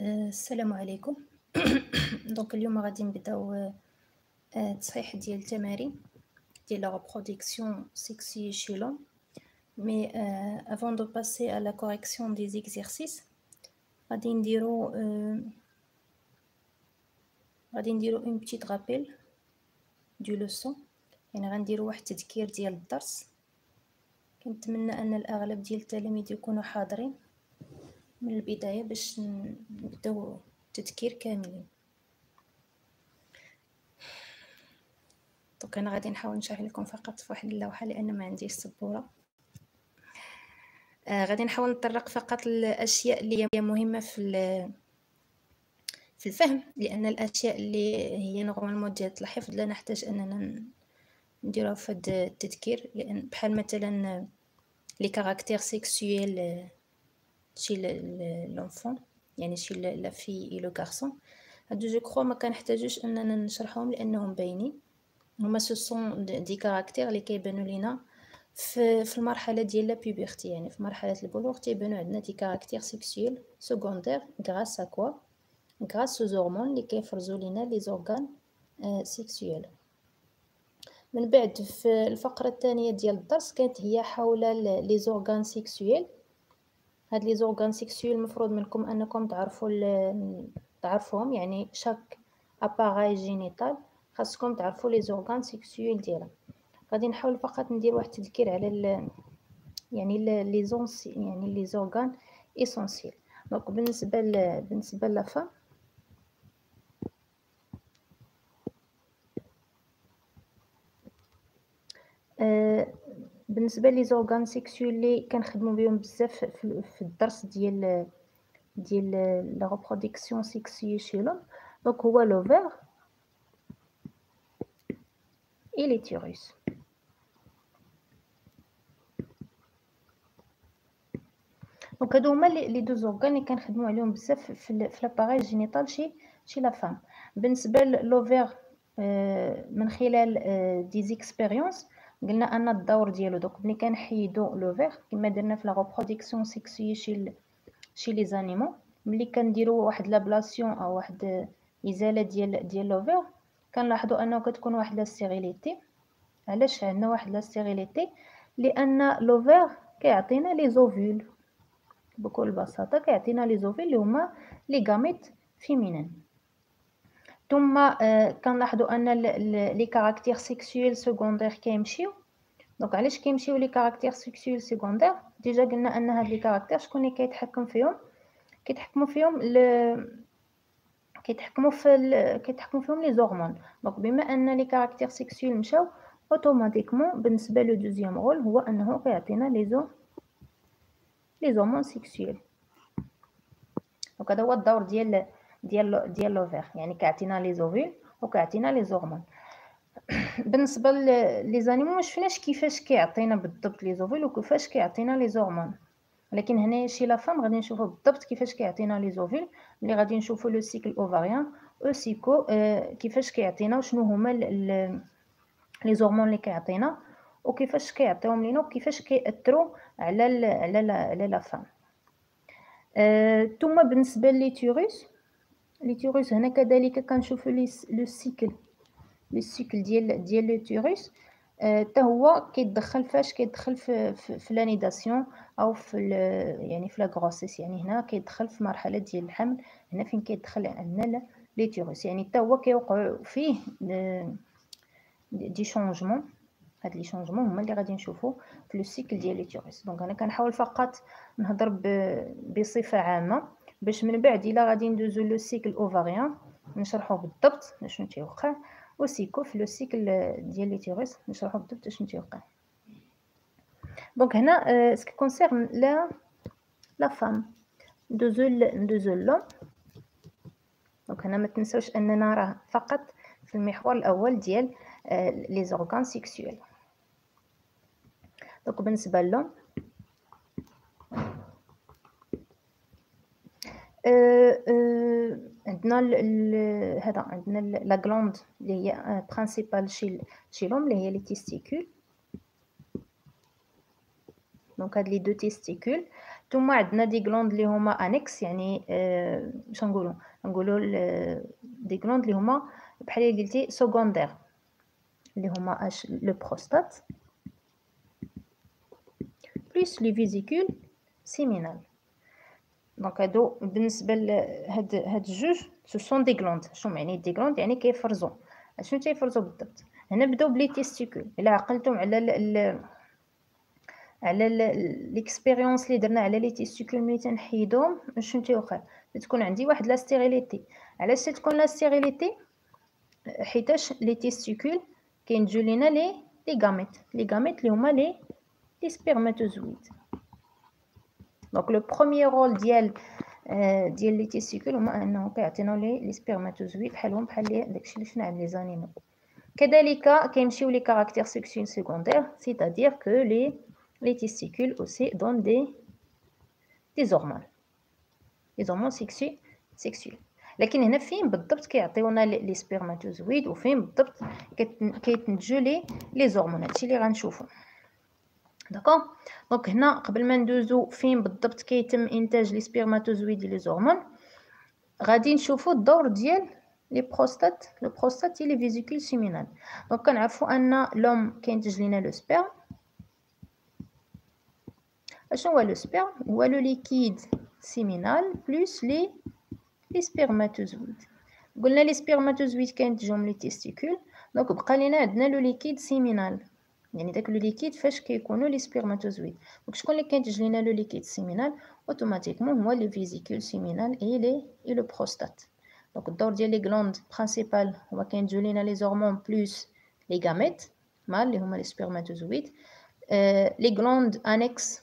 آه، السلام عليكم. donc اليوم غادي نبداو آه، تصحيح ديال التمارين ديال لا sexy chez l'homme. Mais euh, avant de passer à la correction des exercices غادي نديرو euh, غادي نديرو une petite rappel de leçon يعني غنديرو واحد التذكير ديال الدرس. كنتمنى أن الأغلب ديال التلاميذ يكونوا حاضرين. من البداية باش نبداو التذكير كاملين. donc أنا غادي نحاول نشرح لكم فقط في واحد اللوحة لأن ما عنديش سبورة. آه غادي نحاول نطرق فقط الأشياء اللي هي مهمة في في الفهم لأن الأشياء اللي هي normalement ديال الحفظ لا نحتاج أننا نديروها في التذكير لأن بحال مثلا les caractères sexuels chez l'enfant يعني chez la fille et le garçon. هادو je crois ما كنحتاجوش أننا نشرحهم لأنهم باينين. هما ce sont des caractères اللي كيبانو لينا في, في المرحلة ديال لا يعني في مرحلة البلوغ تيبانو عندنا des caractères sexuels secondaires grâce à quoi grâce aux hormones اللي كيفرزوا لينا les organes sexuels من بعد في الفقرة الثانية ديال الدرس كانت هي حول les organes sexuels هاد les organes sexuels المفروض منكم أنكم تعرفوا تعرفوهم يعني chaque appareil génital خاصكم تعرفوا les organes sexuels ديالها. غادي نحاول فقط ندير واحد التذكير على ال... يعني les organes يعني les organes essentiels donc بالنسبة ل... بالنسبة la femme أه بالنسبة les organes sexuels اللي كنخدموا بهم بزاف في الدرس ديال ديال la reproduction sexuée chez l'homme donc هو l'ovaire et l'utérus donc هادو هما les deux organes اللي كنخدموا عليهم بزاف في l'appareil génital chez chez la femme بالنسبة l'ovaire من خلال des expériences قلنا أن الدور ديالو donc ملي كنحيدو l'ovaire كما درنا في la reproduction sexuée chez chez les animaux ملي كنديرو واحد l'ablation أو واحد إزالة ديال ديال l'ovaire كنلاحظوا أنه كتكون واحد la stérilité علاش؟ عندنا واحد la stérilité لأن l'ovaire كيعطينا les ovules بكل بساطة كيعطينا les ovules اللي هما les gamètes féminins ثم آه، كنلاحظوا أن les caractères sexuels secondaires كيمشيو. donc علاش كيمشيو les caractères sexuels secondaires؟ déjà قلنا أن هاد les caractères شكون اللي كيتحكم فيهم؟ كيتحكموا فيهم ل كيتحكموا في ال... كيتحكموا فيهم les hormones. donc بما أن les caractères sexuels مشاو automatiquement بالنسبة le deuxième rôle هو أنه كيعطينا les o les hormones sexuelles. donc هذا هو الدور ديال ديال ديال l'ovaire يعني كيعطينا les ovules وكيعطينا les hormones بالنسبة les animaux ما شفناش كيفاش كيعطينا بالضبط les ovules وكيفاش كيعطينا les hormones لكن هنايا chez la femme غادي نشوفو بالضبط كيفاش كيعطينا les ovules ملي غادي نشوفو le cycle ovarien aussi آه كيفاش كيعطينا وشنو هما les hormones اللي كيعطينا وكيفاش كيعطيوهم لينا وكيفاش كيأثروا على على على la femme. آه ثم بالنسبة l'utérus هنا كذلك كنشوفوا le cycle le cycle ديال ديال l'utérus حتى هو كيدخل فاش كيدخل في في la nidation أو في يعني في la grossesse يعني هنا كيدخل في مرحله ديال الحمل هنا فين كيدخل عندنا l'utérus يعني حتى هو كيوقع فيه des changements هاد les changements هما اللي غادي نشوفو في le cycle ديال l'utérus donc أنا كنحاول فقط نهضر بصفه عامه باش من بعد الا غادي ندوزو le cycle ovarien نشرحو بالضبط شنو تيوقع وسيكو في le cycle ديال l'utérus نشرحو بالضبط شنو تيوقع. donc هنا ce qui concerne la la femme ندوزو ندوزو le donc هنا ما تنساوش أننا راه فقط في المحور الأول ديال لي زورغان سيكسويل دونك بالنسبة لهم آه، آه، عندنا هذا عندنا la glande اللي هي principale chez chez l'homme اللي هي les testicules donc هاد les deux testicules ثم عندنا des glandes اللي هما annexes يعني آه باش نقولوا نقولوا des glandes اللي هما بحال اللي قلتي secondaires اللي هما اش la prostate plus les vésicules séminales donc هادو بالنسبة لهاد هاد الجوج ce sont des glandes شنو معني des glandes يعني كيفرزو شنو تيفرزو بالضبط هنا بداو ب les testicules الا عقلتم على ال على l'expérience اللي درنا على les testicules ملي تنحيدهم شنو تيوقع تكون عندي واحد la stérilité علاش تكون la stérilité حيتاش les testicules كينتجو لينا les les gamètes les gamètes اللي هما les les spermatozoïdes donc le premier rôle ديال ديال les testicules هما انه كيعطينا les les spermatozoïdes بحالهم بحال داكشي اللي شفنا عند les animaux كذلك كيمشيو les caractères sexuels secondaires c'est-à-dire que les les testicules aussi donnent des des hormones. Des hormones sexu sexuelles. لكن هنا فين بالضبط كيعطيونا les spermatozoïdes وفين بالضبط كيتنتجو les les hormones هادشي اللي غنشوفو d'accord donc هنا قبل ما ندوزو فين بالضبط كيتم إنتاج les spermatozoïdes les hormones غادي نشوفو الدور ديال les prostates la prostate les vésicules séminales donc كنعرفو أن l'homme كينتج لينا le sperme أشنو هو le sperme هو le liquide séminal plus les les spermatozoïdes قلنا les spermatozoïdes كينتجوهم les testicules donc بقى لينا عندنا le liquide séminal يعني داك le liquide فاش كيكونوا les spermatozoïdes donc شكون اللي كينتج لينا le liquide séminal automatiquement هو les vésicules séminales et les et la prostate donc الدور ديال les glandes principales هو كينتجو لينا les hormones plus les gamètes mâles اللي هما les spermatozoïdes les glandes annexes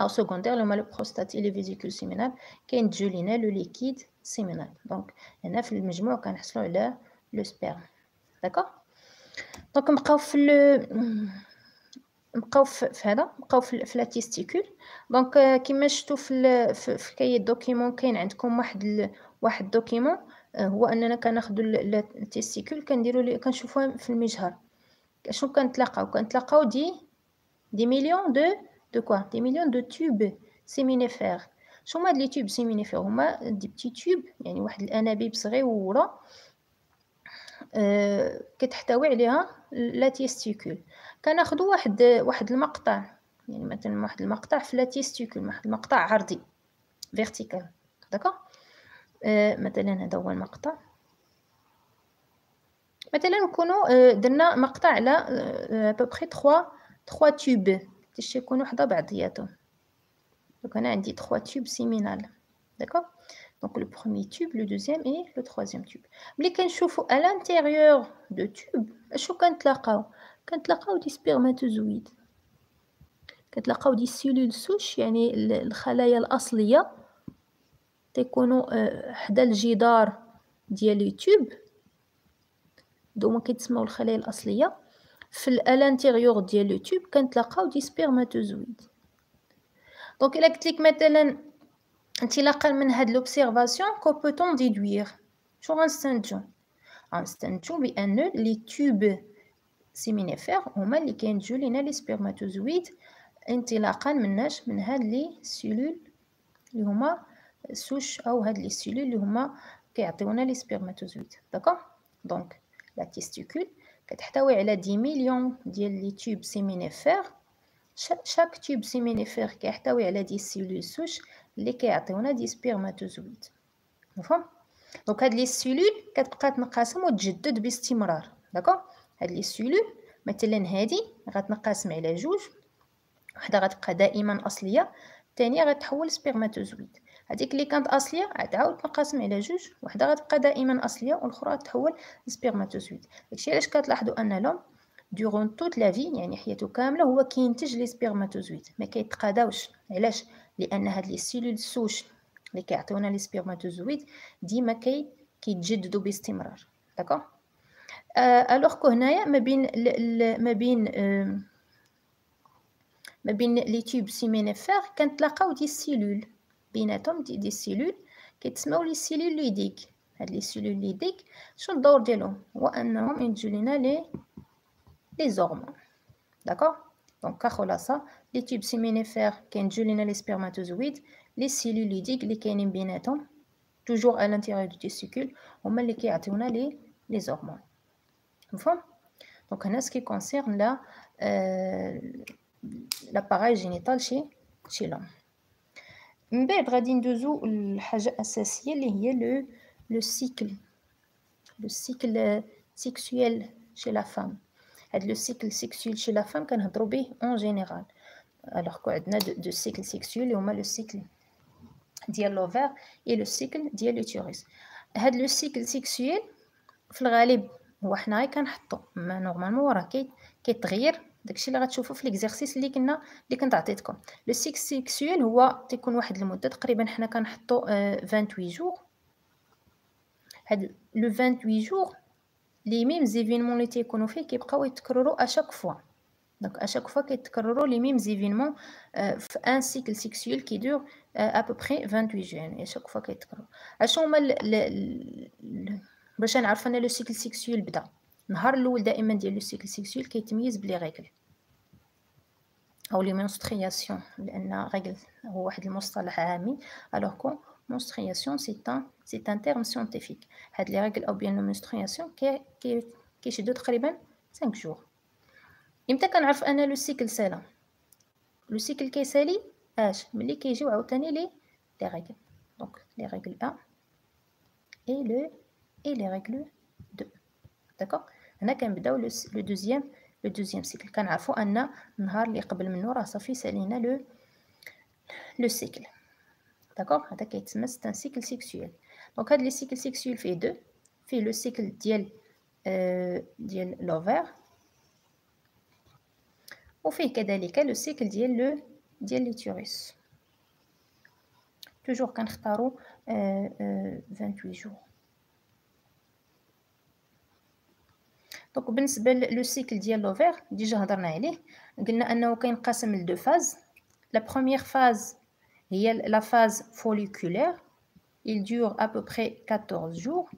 أو secondaires اللي هما la prostate et les vésicules séminales كينتجو لينا le liquide séminal donc هنا في المجموع كنحصلوا على le sperme d'accord donc نبقاو في نبقاو في هذا نبقاو في le testicule donc كيما شفتوا في في quel document كاين عندكم واحد ال... واحد document هو أننا كناخذوا ال testicule كنديروا لي كنشوفوها في المجهر. شنو كنتلاقاو؟ كنتلاقاو des des millions de de quoi؟ des millions de tubes séminifères. شنو هاد les tubes séminifères؟ هما des petits tubes يعني واحد الأنابيب صغيورة. كتحتوي عليها la testicule. كناخذوا واحد واحد المقطع يعني مثلا واحد المقطع في la testicule واحد المقطع عرضي vertical d'accord أه مثلا هذا هو المقطع. مثلا نكونوا درنا مقطع على peu près 3 3 tubes باش يكونوا حدا بعضياتهم donc أنا عندي 3 tubes séminal d'accord donc le premier tube le deuxième et le troisième tube ملي كنشوفوا à l'intérieur du tube اشو كنتلاقاو كنتلاقاو des spermatozoïdes كتلاقاو des cellules souches يعني الخلايا الاصليه تيكونوا حدا الجدار ديال التيوب دوما كيتسموا الخلايا الاصليه في ال intérieur ديال le tube كنتلاقاو des spermatozoïdes donc الا قلت لك مثلا انطلاقا من هاد l'observation que peut-on déduire شو غنستنتجو غنستنتجو بان les tubes séminifères هما اللي كينتجو لينا les spermatozoïdes انطلاقا مناش من هاد les cellules اللي هما souches أو هاد les cellules اللي هما كيعطيونا les spermatozoïdes d'accord donc la testicule كتحتوي على 10 مليون ديال les tubes séminifères chaque tube séminifère كيحتوي على des cellules souches اللي كيعطيونا des spermatozoïdes. مفهوم؟ donc هاد les cellules كتبقى تنقسم وتجدد باستمرار. d'accord هاد les cellules مثلا هادي غتنقسم على جوج وحده غتبقى دائما أصلية الثانية غتحول spermatozoïde. هذيك اللي كانت أصلية غتعاود تنقسم على جوج وحده غتبقى دائما أصلية والأخرى غتحول spermatozoïde. داكشي علاش كتلاحظوا أن l'homme durant toute la vie يعني حياته كاملة هو كينتج les spermatozoïdes. ما كيتقاداوش علاش؟ لأن هاد les cellules souches اللي كيعطيونا les spermatozoïdes ديما كي كيتجددوا باستمرار. d'accord alors que هنايا ما بين ما بين ما بين les tubes séminifères كنتلاقاو des cellules بيناتهم des, des cellules كيتسموا les cellules Leydig. هاد les cellules Leydig شنو الدور ديالهم؟ هو أنهم ينتجوا لنا les les hormones d'accord donc كخلاصة les tubes séminifères كينتجو لينا les spermatozoïdes les cellules Leydig اللي كاينين بيناتهم toujours à l'intérieur du testicule هما اللي كيعطيونا les les hormones مفهوم donc هنا ce qui concerne la l'appareil génital chez chez l'homme من بعد غادي ندوزو لحاجه اساسيه اللي هي le le cycle le cycle sexuel chez la femme هاد le cycle sexuel chez la femme كنهضروا به en général alors que عندنا deux cycles sexuels اللي هما le cycle ديال l'ovaire et le cycle ديال l'utérus هاد le cycle sexuel في الغالب هو حنا غير كنحطو ما normalement راه كيتغير داكشي اللي غتشوفو في les exercices اللي كنا اللي كنت عطيتكم le cycle sexuel هو تيكون واحد المده تقريبا حنا كنحطو 28 jours هاد les 28 jours les mêmes événements اللي تيكونوا فيه كيبقاو يتكرروا à chaque fois donc à chaque fois كيتكرروا les mêmes événements في un cycle sexuel qui dure à peu près 28 jours يعني à chaque fois كيتكرروا اشنو هما باش نعرف ان le cycle sexuel بدا النهار الأول دائما ديال le cycle sexuel كيتميز ب les règles أو les menstruations لأن règles هو واحد المصطلح عامي. alors que menstruation c'est un c'est un terme scientifique. هاد les règles ou bien la menstruation كي كي كيشدو تقريبا 5 jours. إمتى كنعرف أنا le cycle سالا؟ le cycle كيسالي اش؟ ملي كيجيو عاوتاني les les règles. donc les règles 1 et le et les règles 2 d'accord هنا كنبداو le deuxième le deuxième cycle. كنعرفوا أن النهار اللي قبل منه راه صافي سالينا le le cycle. d'accord هذا كيتسمى c'est un cycle sexuel. donc هاد le cycle sexuel فيه deux فيه le cycle ديال ديال l'ovaire وفيه كذلك le cycle ديال le ديال l'utérus toujours كنختارو 28 jours donc بالنسبة le cycle ديال l'ovaire déjà هضرنا عليه قلنا أنه كينقسم ل deux phases la première phase هي la phase folliculaire. Il dure à peu près 14 jours.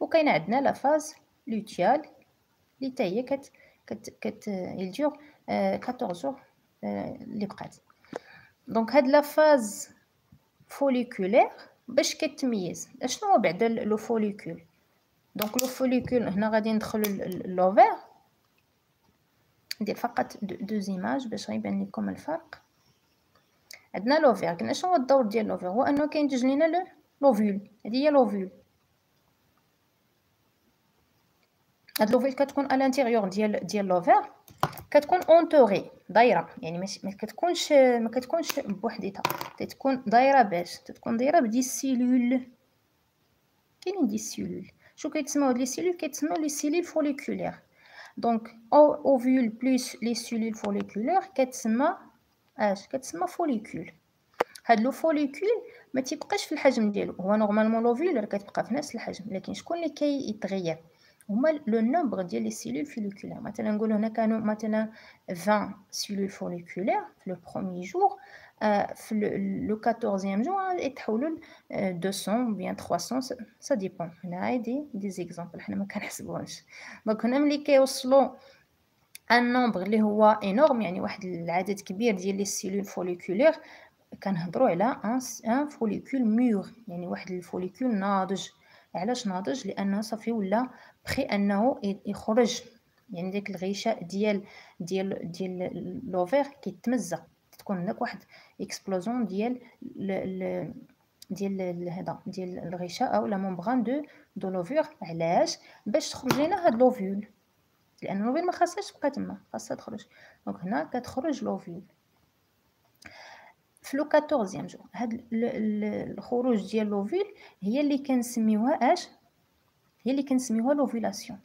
وكاين عندنا la phase lutéale اللي حتى كت كت كت il dure 14 jours اللي بقات. donc هاد la phase folliculaire باش كتميز. أشنو هو بعدا le follicule؟ donc le follicule هنا غادي ندخلو l'ovaire ندير فقط deux images باش غيبان لكم الفرق. عندنا l'ovaire قلنا شنو هو الدور ديال l'ovaire هو أنه كينتج لينا le l'ovule هذه هي l'ovule هاد l'ovule كتكون à l'intérieur ديال ديال l'ovaire كتكون entourée دايرة. يعني ماشي ما كتكونش ما كتكونش بوحديتها. تتكون دايرة باش تتكون دايرة ب des cellules. كاينين des cellules. شو كيتسموا هاد les cellules؟ كيتسموا les cellules folliculaires. donc ovule plus les cellules folliculaires كتسمى اش؟ كتسمى follicule. هاد le follicule ما تيبقاش في الحجم ديالو. هو normalement l'ovule كتبقى في نفس الحجم. لكن شكون اللي كيتغير؟ هما le nombre ديال les cellules folliculaires مثلا نقولوا هنا كانوا مثلا 20 cellules folliculaires في le premier jour في le 14 jour يتحولوا ل 200 bien 300 ça dépend هنا هاي des des exemples حنا ما كنحسبوهمش donc هنا ملي كيوصلوا un nombre اللي هو énorme يعني واحد العدد كبير ديال les cellules folliculaires كنهضروا على un follicule mûr يعني واحد ال follicule ناضج علاش ناضج لأنه صافي ولا بخي انه يخرج يعني ديك الغشاء ديال ديال ديال l'ovaire كيتمزق. تكون هناك واحد explosion ديال ديال هذا ديال الغشاء أو لا membrane de de l'ovaire علاش؟ باش تخرج لنا هاد l'ovule لأن l'ovule ما خاصهاش تبقى تما خاصها تخرج. donc هنا كتخرج l'ovule في le 14 jour هاد الخروج ديال l'ovule هي اللي كنسميوها اش؟ هي اللي كنسميوها l'ovulation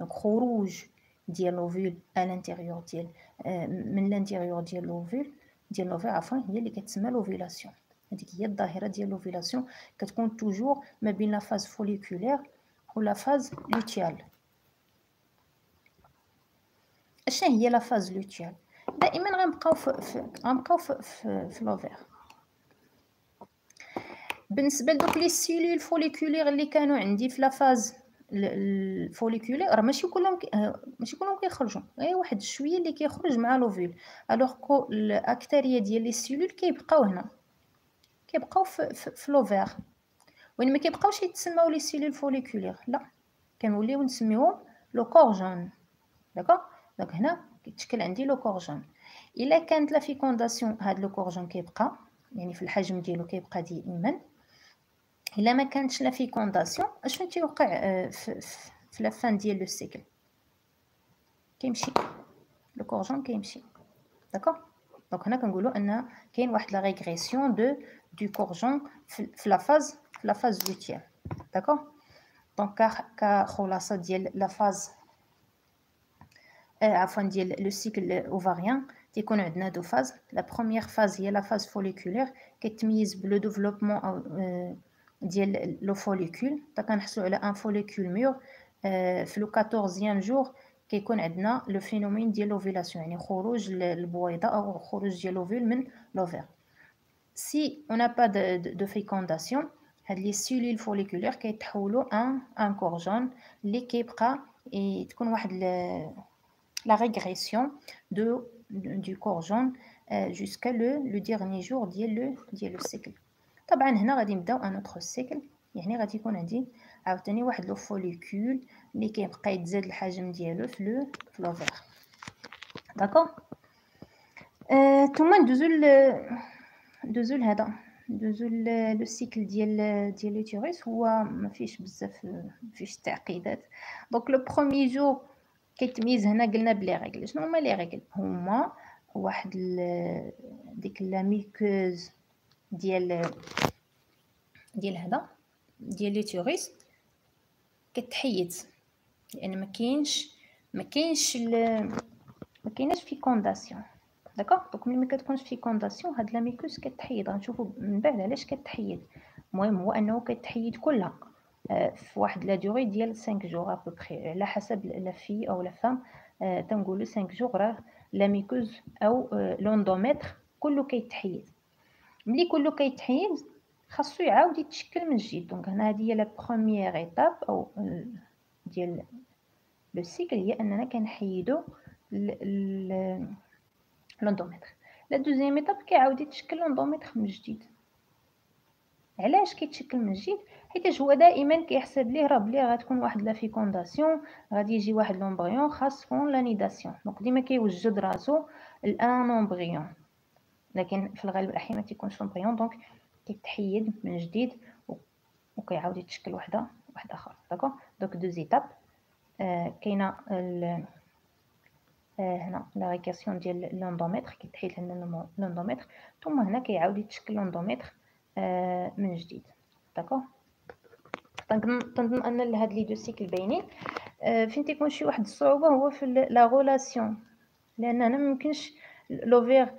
donc خروج ديال l'ovule à l'intérieur ديال من l'intérieur ديال l'ovule ديال l'ovule عفوا هي اللي كتسمى l'ovulation هذيك هي الظاهرة ديال l'ovulation كتكون toujours ما بين la phase folliculaire و la phase lutéale اشنا هي la phase lutéale دائما غنبقاو في غنبقاو في, في, في l'ovaire بالنسبة لدوك les cellules folliculaires اللي كانوا عندي في la phase ال folliculaire راه ماشي كلهم آه، ماشي كلهم كيخرجوا. غير واحد شوية اللي كيخرج مع l'ovule. alors que الاكثريه ديال les cellules كيبقاو هنا. كيبقاو في, في, في l'ovaire. وين ما كيبقاوش يتسموا les cellules folliculaires لا. كنوليو نسميوهم le corps jaune d'accord donc هنا كيتشكل عندي le corps jaune إلا كانت la fécondation هاد le corps jaune كيبقى يعني في الحجم ديالو كيبقى دائما. إلا ما كانتش la fécondation اشنو تيوقع آه، في, في la fin ديال le cycle كيمشي le corps jaune كيمشي d'accord donc هنا كنقولوا أن كاين واحد la régression du du corps jaune في la phase في la phase lutéale d'accord donc كخلاصه ديال la phase عفوا ديال le cycle ovarien تيكون عندنا deux phases la première phase هي la phase folliculaire كتميز ب le développement أو ديال le follicule. تا كنحسو على un follicule mûr في le 14 jour كيكون عندنا le phénomène ديال l'ovulation يعني خروج البويضة أو خروج ديال l'ovule من l'ovaire si on n'a pas de, de fécondation هاد les cellules folliculaires كيتحولوا en en corps jaune اللي كيبقى تكون واحد la régression du du corps jaune jusqu'à le le dernier jour ديال le ديال le cycle طبعا هنا غادي نبداو un autre cycle يعني غادي يكون عندي عاوتاني واحد le follicule اللي كيبقى يتزاد الحجم ديالو في l'o في l'ovaire d'accord آه ثم ندوزو ندوزو لهذا. ندوزو le cycle ديال ديال l'utérus هو ما فيش بزاف ما فيش تعقيدات. donc le premier jour كيتميز هنا قلنا ب les règles شنو هما les règles هما واحد ديك la muqueuse ديال ديال هذا ديال l'utérus كتحيد. لأن ما كاينش ما كاينش ما كايناش fécondation d'accord donc ملي ما كتكونش fécondation هاد la muqueuse كتحيد. غنشوفو من بعد علاش كتحيد. المهم هو أنه كتحيد كلها آه، في واحد la durée ديال 5 جوغ ابوبخي على حسب la fille أو la femme آه، تنقولو 5 جوغ راه la muqueuse أو آه، l'endomètre كله كيتحيد. ملي كله كيتحيد خاصو يعاود يتشكل من جديد. donc هنا هذه هي la première étape أو ديال le cycle هي أننا كنحيدو l'endomètre la deuxième étape كيعاود يتشكل l'endomètre من جديد. علاش كيتشكل من جديد؟ حيت هو دائما كيحسب ليه راه بلي غتكون واحد la fécondation غادي يجي واحد l'embryon خاص faire la nidation donc ديما كيوجد راسو ل un embryon لكن في الغالب الأحيان ما تيكونش l'embryon donc كيتحيد من جديد وكيعاود يتشكل وحدة واحد اخر d'accord donc deux étapes. آه كاينة آه هنا لا ريكاسيون ديال لوندومتر كيتحيد لنا لوندومتر ثم هنا كيعاود يتشكل لوندومتر آه من جديد داكو تنظن أن هاد لي دو سيكل باينين. فين تيكون شي واحد الصعوبة هو في لا غولاسيون لأن أنا ممكنش لوفير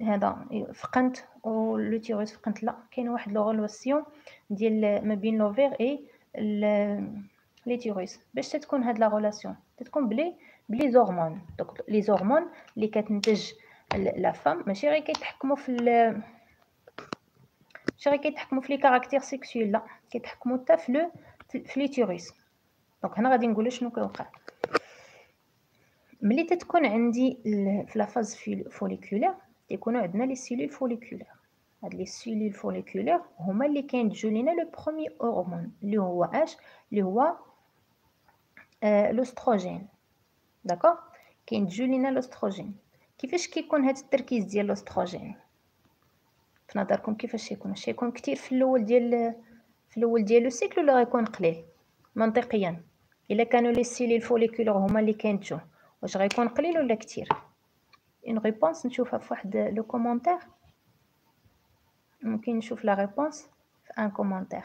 هذا فقنت ولوتيروس فقنت لا كاين واحد لو غولاسيون ديال ما بين لوفير إي l'utérus باش تتكون هاد la relation تتكون ب les ب les hormones. donc les hormones اللي كتنتج la femme ماشي غير كيتحكموا في ماشي غير كيتحكموا في les caractères sexuels لا كيتحكموا حتى في le في l'utérus donc هنا غادي نقول شنو كيوقع. ملي تتكون عندي في la phase folliculaire تيكونوا عندنا les cellules folliculaires. هاد les cellules folliculaires هما اللي كينتجوا لينا le premier hormone اللي هو اش اللي هو آه l'œstrogène d'accord كينتجوا لينا لوستروجين كيفاش كيكون هاد التركيز ديال l'œstrogène في نظركم كيفاش يكون؟ واش يكون كثير في الأول ديال في الأول ديال le cycle ولا غيكون قليل؟ منطقيا. إلا كانوا les cellules folliculaires هما اللي كينتجوا واش غيكون قليل ولا كثير une réponse نشوفها في واحد le commentaire ممكن نشوف la réponse في un commentaire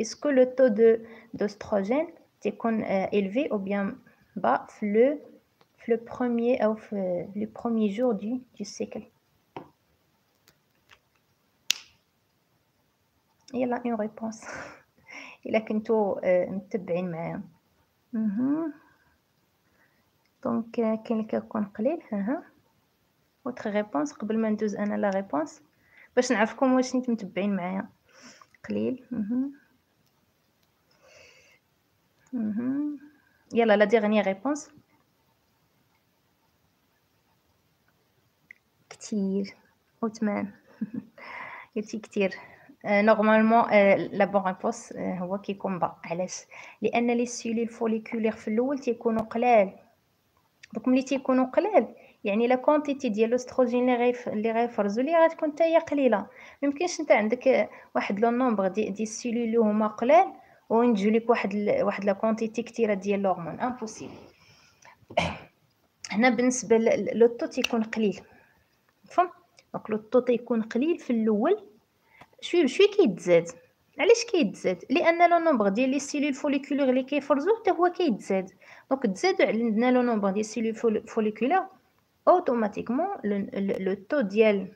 est-ce que le taux de d'œstrogène تيكون élevé ou bien bas في le في le premier أو في le premier jour du du cycle يلا une réponse إلا كنتو متبعين معايا. donc كاين اللي كيكون قليل ها ها autre réponse قبل ما ندوز أنا la réponse باش نعرفكم واش نيت متبعين معايا. قليل. Mhm. يلا la dernière réponse كتير. عثمان قلتي كتير. normalement la bonne réponse هو كيكون bas علاش؟ لأن les cellules folliculaires في الأول تيكونوا قلال. donc ملي تيكونوا قلال يعني la quantité ديال الأستروجين اللي غيف اللي غيفرزوا لي غتكون حتى هي قليلة. ميمكنش أنت عندك واحد le nombre de, de اللي هما قلال وينتجو لك واحد ال... واحد la quantité كثيره ديال الهرمون impossible هنا بالنسبة le taux تيكون قليل. فهم donc le taux تيكون قليل في الأول شوي بشوي كيتزاد. علاش كيتزاد؟ لأن le nombre ديال les cellules folliculaires اللي كيفرزوا حتى هو كيتزاد. donc تزاد عندنا le nombre ديال cellules folliculaires automatiquement le taux ديال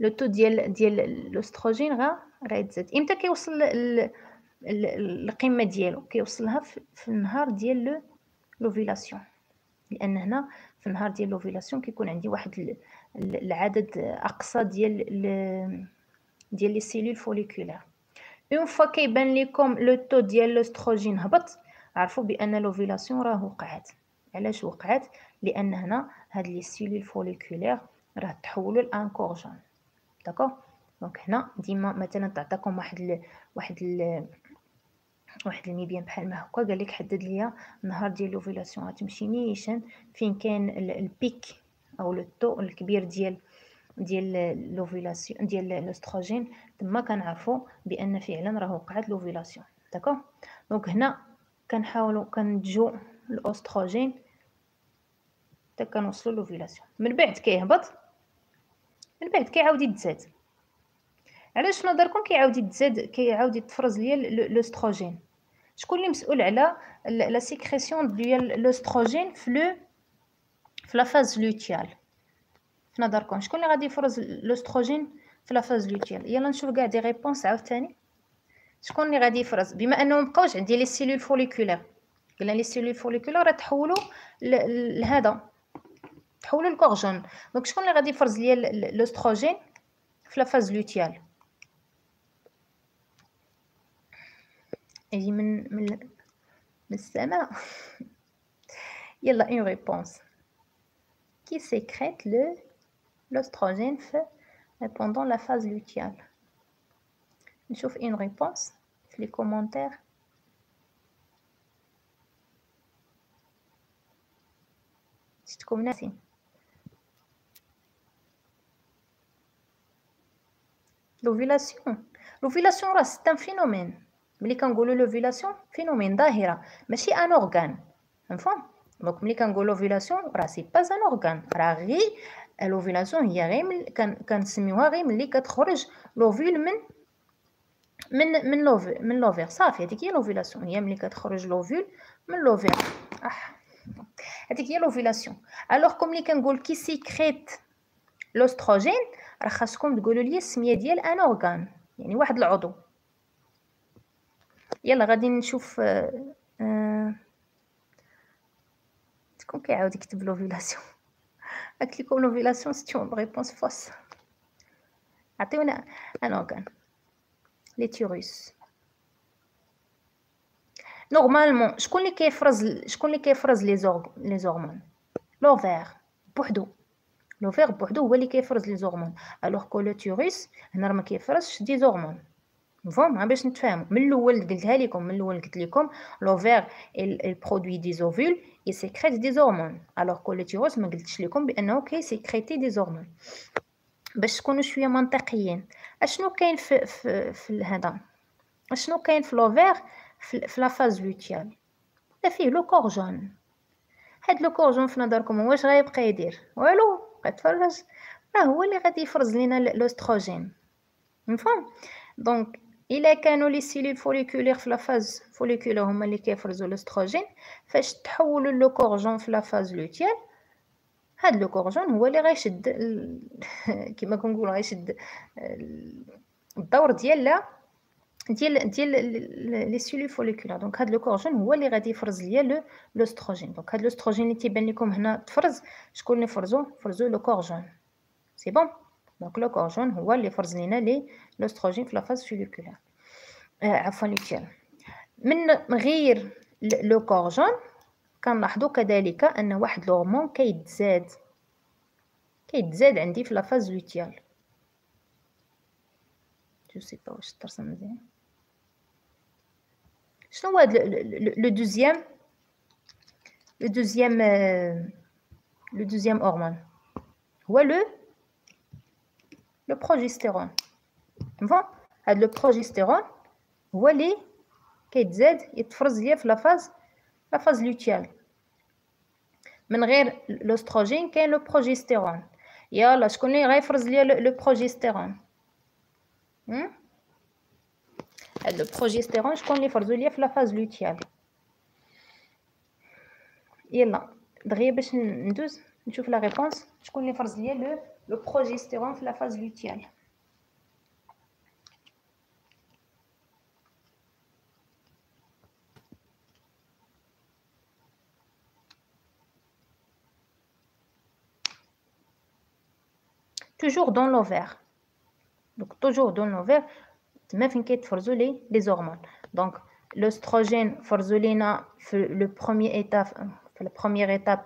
le taux ديال ديال الأستروجين غا غيتزاد إمتى كيوصل القمة ديالو؟ كيوصلها في النهار ديال l'ovulation. لأن هنا في النهار ديال l'ovulation كيكون عندي واحد العدد أقصى ديال ديال les cellules folliculaires une fois كيبان لكم le taux ديال الاستروجين هبط عرفوا بأن l'ovulation راه وقعت. علاش وقعت؟ لأن هنا هاد les cellules folliculaires راه تحولوا en corps jaune. d'accord donc هنا ديما مثلا تعطيكم واحد ال واحد ال واحد الميبيان بحال ما هكا قال لك حدد ليا النهار ديال l'ovulation غتمشي نيشان فين كاين ال pic أو le الكبير ديال ديال l'ovulation ديال الاستروجين تما كنعرفوا بأن فعلا راه وقعت l'ovulation d'accord donc هنا كنحاولوا كنتجو الاستروجين حتى كنوصلوا l'ovulation من بعد كيهبط؟ من بعد كيعاود يتزاد. علاش في نظركم كيعاود يتزاد كيعاود يتفرز ليا الاستروجين شكون اللي مسؤول على la sécrétion ديال الاستروجين في le في la phase lutéale في نظركم شكون اللي غادي يفرز الأستروجين في la phase lutéale؟ يلا نشوف كاع des réponses عاوتاني. شكون اللي غادي يفرز؟ بما أنه مبقاوش عندي les cellules folliculaires قلنا les cellules folliculaires تحولوا لهذا. تحولوا ل corps jaune. donc شكون اللي غادي يفرز ليا الأستروجين في la phase lutéale؟ يجي من من من السماء. يلا اون ريبونس qui sécrète le l'ostrogène pendant la phase lutéale. نشوف une réponse في les commentaires. شفتكم ناسين l'ovulation. L'ovulation راه c'est un phénomène. ملي كنقولوا l'ovulation phénomène ظاهره ماشي un organe مفهوم donc ملي كنقول l'ovulation راه c'est pas un organe راه غي l'ovulation هي غير كنسميوها غير ملي كتخرج l'ovule من من من l'ov من l'ovaire صافي هذيك هي l'ovulation هي ملي كتخرج l'ovule من l'ovaire أح. هذيك هي l'ovulation alors comme ملي كنقول qui sécrète l'œstrogène راه خاصكم تقولوا لي السمية ديال un organe يعني واحد العضو. يلا غادي نشوف آه آه تكون كيعاود يكتب l'ovulation قلت لكم l'ovulation c'est une réponse fausse عطيونا un organe l'utérus normalement شكون اللي كيفرز شكون اللي كيفرز les or les hormones l'ovaire بوحدو l'ovaire بوحدو هو اللي كيفرز les hormones alors que l'utérus هنا راه ما كيفرزش des hormones مفهوم باش نتفاهموا. من الأول قلتها لكم من الأول قلت لكم l'ovaire il produit des ovules il sécrète des hormones alors que l'utérus ما قلتش لكم بأنه كي sécréter des hormones باش تكونوا شوية منطقيين. أشنو كاين في في, في هذا؟ أشنو كاين في l'ovaire في, في la phase lutéale فيه le corps jaune هاد le corps jaune في نظركم واش غيبقى يدير؟ والو غتفرج راه هو اللي غادي يفرز لينا الأستروجين. مفهوم؟ donc الا كانوا les cellules folliculaires في la phase folliculaire هما اللي كيفرزوا الأستروجين فاش تحولوا le corps jaune في la phase lutéale هاد le corps jaune هو اللي غيشد كما كنقولوا غيشد الدور ديال la ديال ديال les cellules folliculaires donc هاد le corps jaune هو اللي غادي يفرز ليا le l'oestrogène donc هاد l'oestrogène اللي تيبان لكم هنا تفرز شكون اللي فرزو؟ فرزو le c'est bon donc le corps jaune هو اللي فرز لينا les l'oestrogène في la phase folliculaire آه عفوا lutéale من غير le corps jaune كنلاحظوا كذلك أن واحد l'hormone كيتزاد. كيتزاد عندي في la phase lutéale je sais pas واش مزيان. شنو هو le deuxième le deuxième le deuxième hormone هو le le progestérone فهمتوا هاد le progestérone هو لي كيتزاد يتفرز ليا في la phase la phase lutéale من غير الاستروجين كاين le progestérone يلا شكون اللي غيفرز ليا le progestérone هاد le progestérone شكون اللي فرزو ليا في la phase lutéale يلا دغيا باش ندوز نشوف la réponse شكون اللي فرز ليا le le progestérone في la phase lutéale toujours dans l'ovaire. Donc toujours dans l'ovaire تما فين كيتفرزوا les les hormones donc l'oestrogène فرزوا لينا في le première étape في la première étape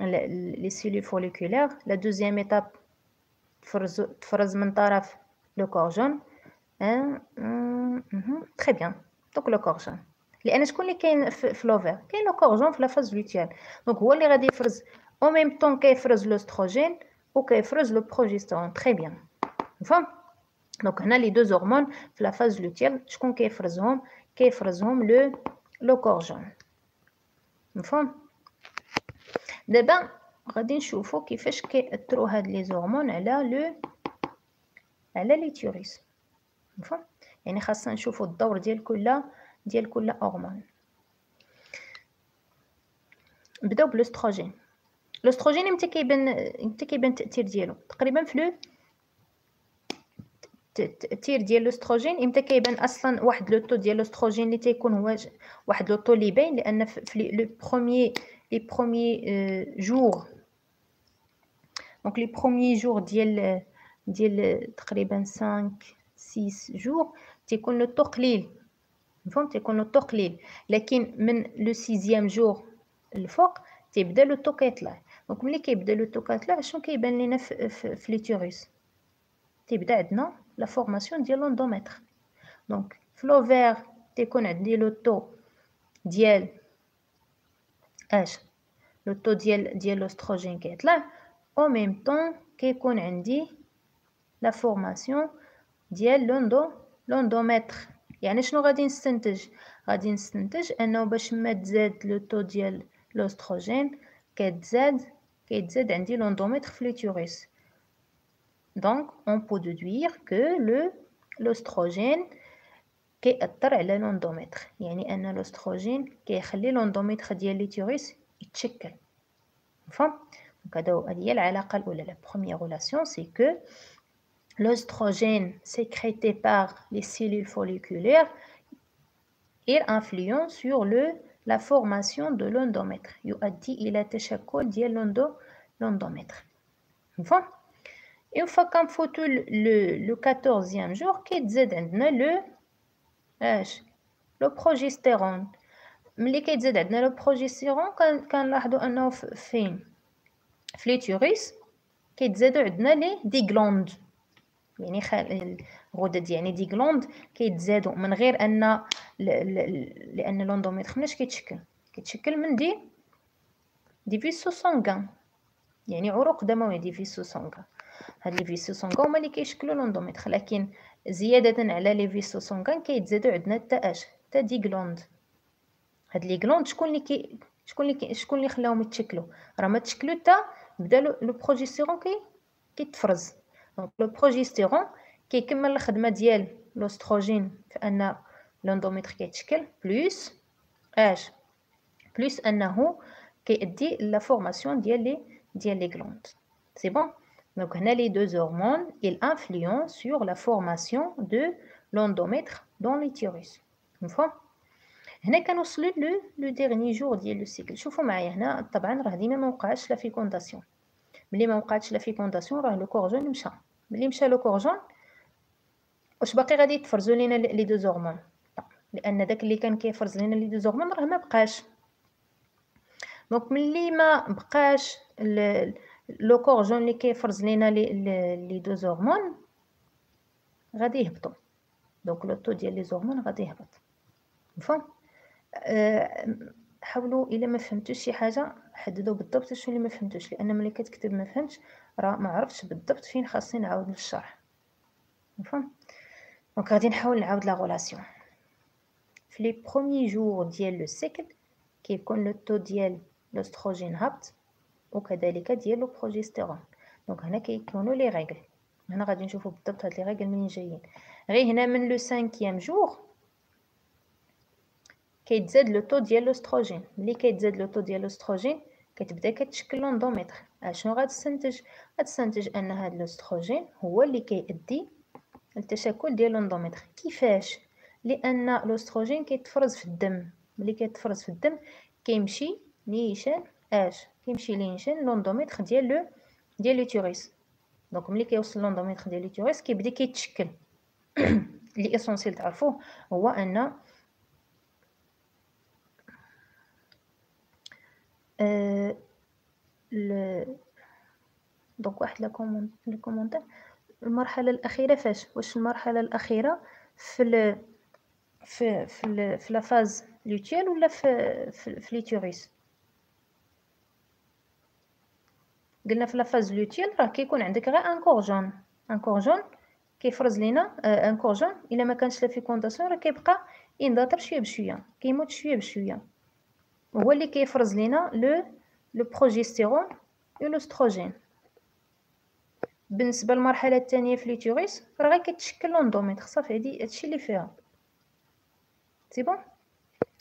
les cellules folliculaires la deuxième étape تفرز تفرز من طرف le corps jaune très bien donc le corps jaune لأن شكون اللي كاين في l'ovaire كاين le corps jaune في la phase lutéale donc هو اللي غادي يفرز au même temps كيفرز l'oestrogène وكيفرز le progestérone très bien فهم donc هنا les deux hormones في la phase lutéale شكون كيفرزهم كيفرزهم le le corps jaune مفهوم دابا غادي نشوفو كيفاش كيأثروا هاد les hormones على le على l'utérus مفهوم؟ يعني خاصنا نشوفو الدور ديال كل ديال كل هرمون نبداو بالأستروجين. الأستروجين إمتى كيبان إمتى كيبان التأثير ديالو؟ تقريبا في le التأثير ديال الأستروجين إمتى كيبان أصلا واحد le taux ديال الأستروجين اللي تيكون هو واحد le taux اللي باين لأن في le premier les premiers jours donc les premiers jours ديال ديال تقريبا 5 6 jours تيكون le taux قليل مفهوم تيكون le taux قليل لكن من le sixième jour الفوق تيبدا le taux كيطلع donc ملي كيبدا le taux كيطلع شنو كيبان لينا في, في, في l'utérus تيبدا عندنا la formation ديال l'endomètre donc في l'ovaire تيكون عندي le taux ديال اش لو طو ديال ديال الاستروجين كيطلع. au même temps كيكون عندي la formation ديال l'endo l'endomètre. يعني شنو غادي نستنتج؟ غادي نستنتج أنه باش ما تزاد le taux ديال الاستروجين كتزاد كيتزاد عندي l'endomètre في l'utérus donc on peut déduire que le l'oestrogène كيأثر على l'endomètre يعني أن l'oestrogène كيخلي l'endomètre ديال l'utérus يتشكل. مفهوم؟ donc هذا هذه هي العلاقة الأولى. la première relation c'est que l'oestrogène sécrété par les cellules folliculaires il influence sur le la formation de l'endomètre. يؤدي إلى تشكل ديال l'endo l'endomètre. مفهوم une fois كنفوتو le 14 jour كيتزاد عندنا le اش le progestérone ملي كيتزاد عندنا le progestérone كنلاحظوا أنه فين؟ في l'utérus كيتزادوا عندنا les des glandes يعني الغدد يعني des glandes كيتزادوا من غير أن لأن l'endomètre مناش كيتشكل. كيتشكل من des? des vaisseaux sanguins يعني عروق دمويه des vaisseaux sanguins هاد les vaisseaux sanguins هما اللي كيشكلوا l'endomètre لكن زيادة على les vaisseaux sanguins كيتزادوا عندنا حتى أش حتى des glandes هاد les glandes شكون اللي كي شكون اللي شكون اللي خلاهم يتشكلوا راه ما تشكلوا حتى بدا le progestérone كي كيتفرز. donc le progestérone كيكمل الخدمة ديال l'oestrogène في ان l'endomètre كيتشكل plus أش plus أنه كيؤدي la formation ديال les ديال les glandes c'est bon donc هنا les deux hormones ils influencent sur la formation de l'endomètre dans l'utérus مفهوم هنا كنوصلوا le le dernier jour ديال le cycle شوفوا معايا هنا طبعا راه ديما ما وقعش la fécondation ملي ما وقعتش la fécondation راه le corps jaune مشى ملي مشى le corps jaune واش باقي غادي يتفرزوا لينا les deux hormones لأن داك اللي كان كيفرز لينا les deux hormones راه ما بقاش donc ملي ما بقاش le corps jaune اللي كيفرز لينا les deux hormones غادي يهبطوا donc le taux ديال les hormones غادي يهبط. مفهوم؟ أه حاولوا إلا ما فهمتوش شي حاجة حددوا بالضبط شنو اللي ما فهمتوش لأن ملي كتكتب ما فهمتش راه ما عرفتش بالضبط فين خاصني نعاود الشرح مفهوم؟ donc غادي نحاول نعاود la relation. في les premiers jours ديال le cycle كيكون le taux ديال الاستروجين هابط. وكذلك ديال le progestérone donc هنا كيكونوا les règles هنا غادي نشوفوا بالضبط هاد les règles منين جايين. غير هنا من le 5 jour كيتزاد le taux ديال الاستروجين. ملي كيتزاد le taux ديال الاستروجين كتبدا كتشكل l'endomètre اشنو غتستنتج غتستنتج أن هاد الاستروجين هو اللي كيؤدي للتشكل ديال l'endomètre كيفاش؟ لأن الاستروجين كيتفرز في الدم. ملي كيتفرز في الدم كيمشي نيشان اش كيمشي نيشان l'endomètre ديال le ديال l'utérus donc ملي كيوصل l'endomètre ديال l'utérus كيبدا كيتشكل l'essentiel تعرفوه هو ان أه donc واحد la commentaire المرحلة الأخيرة فاش؟ واش المرحلة الأخيرة في ال في في ال في la phase lutéale ولا في في, في l'utérus قلنا في la phase lutéale راه كيكون عندك غير un corps jaune un corps jaune كيفرز لينا un corps jaune إلا ما كانش la fécondation راه كيبقى ينضطر شوية بشوية كيموت شوية بشوية. هو اللي كيفرز لينا le le progestérone و الاستروجين بالنسبة للمرحلة الثانية في l'utérus راه غير كتشكل l'endomètre صافي هادي هادشي اللي فيها. c'est bon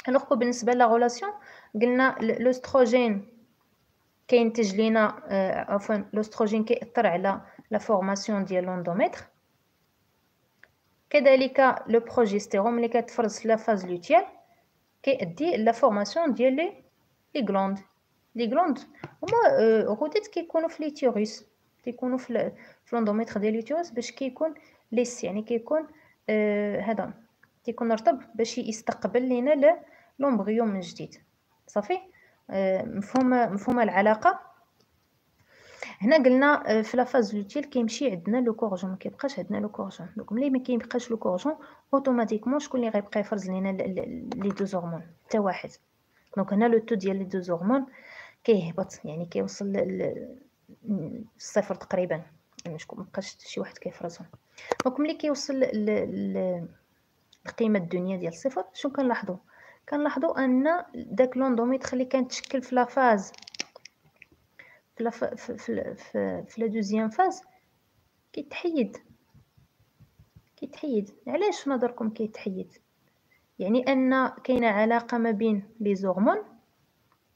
alors بالنسبة لا قلنا الاستروجين كينتج لينا عفوا الأستروجين كيأثر على la formation ديال l'endomètre. كذلك le progestérone ملي كتفرز في la phase lutéale كيأدي la formation ديال les les glandes les glandes هما غدد كيكونوا في l'utérus كيكونوا في l'endomètre ديال l'utérus باش كيكون lisse يعني كيكون هذا كيكون رطب باش يستقبل لينا l'embryon من جديد. صافي؟ مفهومه مفهومه العلاقة. هنا قلنا في la phase lutéale كيمشي عندنا le corps jaune ما كيبقاش عندنا le corps jaune. donc ملي ما كيبقاش le corps jaune automatiquement شكون اللي غيبقى يفرز لينا les deux hormones؟ حتى واحد. donc هنا le taux ديال les deux hormones كيهبط يعني كيوصل للصفر تقريبا. يعني شكون مابقاش شي واحد كيفرزهم. donc ملي كيوصل القيمه الدنيا ديال الصفر شنو كنلاحظوا كنلاحظوا أن داك l'endomètre اللي كان تشكل في la phase في لا في في في la deuxième phase. كيتحيد كيتحيد. علاش نظركم كيتحيد؟ يعني أن كاينة علاقة ما بين les hormones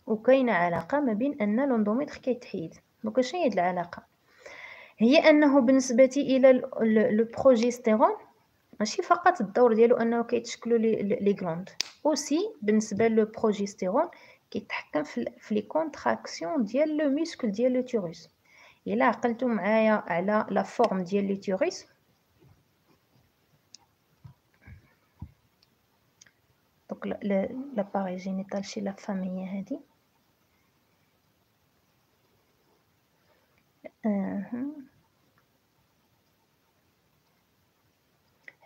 وكاينة علاقة ما بين أن l'endomètre كيتحيد. donc شنو هي العلاقة؟ هي أنه بالنسبة إلى le progestérone ماشي فقط الدور ديالو انه كيتشكلوا les les glandes aussi بالنسبة le progestérone كيتحكم في les contractions ديال le muscle ديال l'utérus إلا عقلتوا معايا على la forme ديال l'utérus donc l'appareil génital chez la femme هادي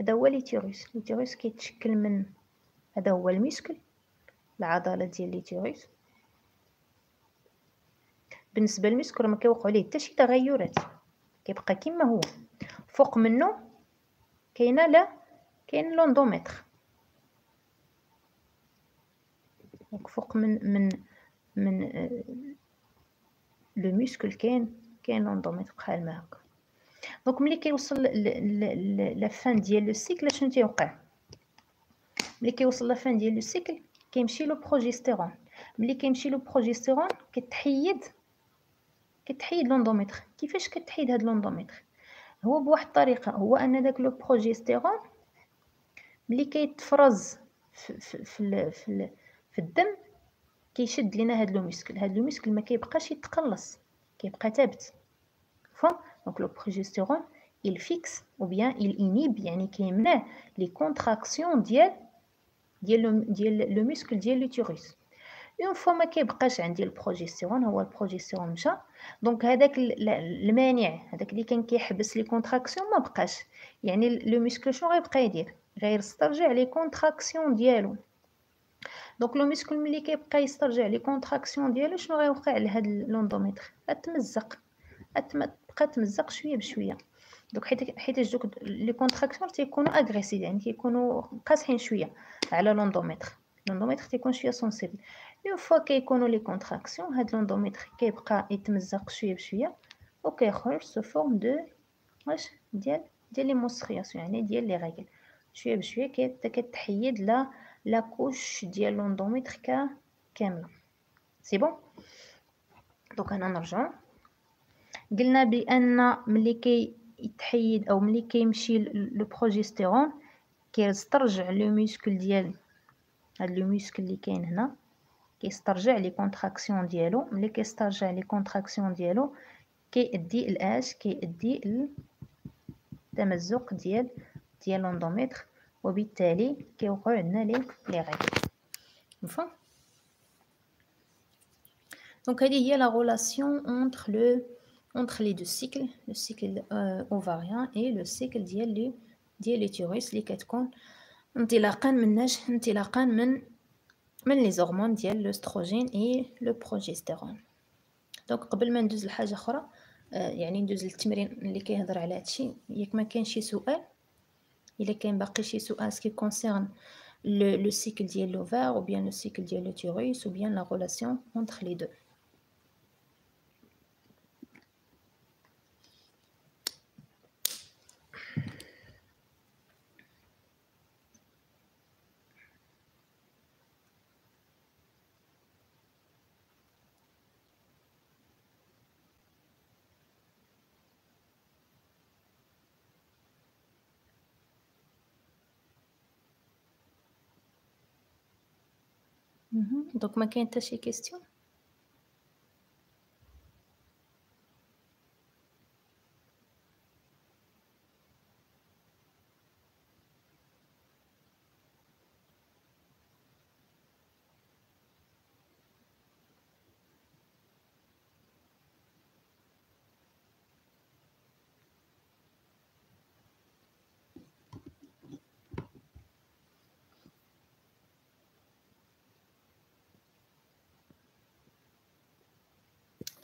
هذا هو l'utérus l'utérus كيتشكل من هذا هو ال muscle العضلة ديال l'utérus بالنسبة لل muscle ما كيوقعوا ليه حتى شي تغيرات كيبقى كما هو. فوق منه كاينة لا كاين l'endomètre donc فوق من من من le muscle كاين كاين l'endomètre بحال ما هكا. donc ملي كيوصل la fin ديال le cycle شنو تيوقع؟ ملي كيوصل la fin ديال le cycle كيمشي le progestérone ملي كيمشي le progestérone كتحيد كتحيد l'endomètre كيفاش كتحيد هاد l'endomètre هو بواحد الطريقة هو أن داك le progestérone ملي كيتفرز في في في, الدم كيشد لينا هاد le muscle هاد le muscle ما كيبقاش يتقلص كيبقى ثابت. فهم؟ donc le progestérone il fixe ou bien il inhibe يعني كيمنع les contractions ديال ديال ديال le muscle ديال l'utérus une fois ما كيبقاش عندي البروجيستيرون هو البروجيستيرون مشى donc هذاك المانع هذاك اللي كان كيحبس les contractions ما بقاش يعني le muscle شنو غيبقى يدير غيسترجع les contractions ديالو donc le muscle ملي كيبقى يسترجع les contractions ديالو شنو غيوقع لهاد l'endomètre غتمزق غتبقى تمزق شوية بشوية. donc حيت حيت donc les contractions تيكونوا agressives يعني تيكونوا قاصحين شوية على l'endomètre. l'endomètre تيكون شوية sensible. une fois كيكونوا les contractions هاد l'endomètre كيبقى يتمزق شوية بشوية وكيخرج sous forme de واش؟ ديال ديال les menstruations يعني ديال les règles. شوية بشوية كتحيد la la couche ديال l'endomètre كاملة. c'est bon donc أنا نرجع قلنا بأن ملي كي يتحيد أو ملي كيمشي le progestérone كيسترجع le muscle ديال هاد le muscle اللي كاين هنا كيسترجع les contractions ديالو. ملي كيسترجع les contractions ديالو كيأدي الاش كيأدي التمزق ديال ديال l'endomètre وبالتالي كيوقعوا عندنا لي لي غيغ مفهوم؟ donc هذه هي la relation entre le entre les deux cycles le cycle euh, ovarien et le cycle ديال ديال ل utérus اللي كتكون انطلاقا من اش انطلاقا من من les hormones ديال الاستروجين et le progestérone donc قبل ما ندوز لحاجه أخرى آه يعني ندوز للتمرين اللي كيهضر على هادشي ياك ما كاين شي سؤال الا كاين باقي شي سؤال ce qui concerne le cycle ديال l'ovaire ou bien le cycle ديال l'utérus ou bien la relation entre les deux Uhum. Então, como é que a gente se questiona?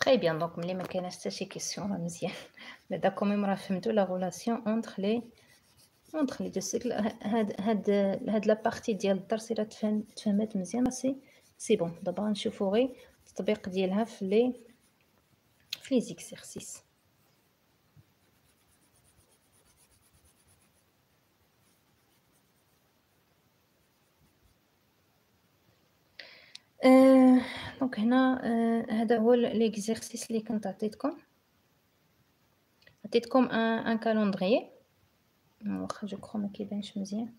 Très bien, donc ملي ما كايناش حتى شي question راه مزيان بعدا quand même راه فهمتو la relation entre les entre les deux cycles هاد هاد هاد la partie ديال الدرس الا تفهم تفهمات مزيان c'est c'est bon دابا نشوفو غير التطبيق ديالها في les في les exercices آه دونك هنا آه هذا هو ليكزيرسيس اللي كنت عطيتكم. عطيتكم ان ان واخا جو كرو ما كيبانش مزيان.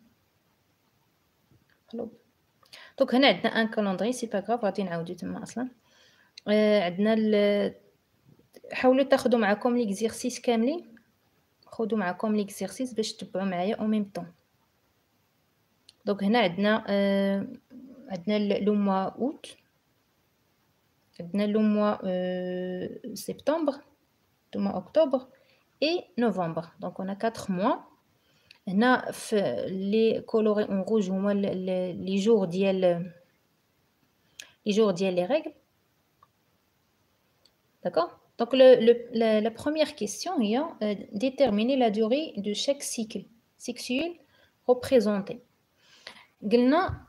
قلوب دونك هنا عندنا ان كالوندري سي با غاف غادي نعاودو تما أصلا. آه عندنا. حاولوا تاخذوا معكم ليكزيرسيس كاملين. خذوا معكم ليكزيرسيس باش تتبعوا معايا أو ميم طون donc هنا عندنا آه عندنا le mois août عندنا le mois septembre le mois octobre et novembre donc أنا 4 mois هنا في les colorés en rouge هما les jours ديال les jours ديال les règles d'accord? Donc le, le, la, la première question هي déterminer la durée de chaque cycle sexuel représenté. قلنا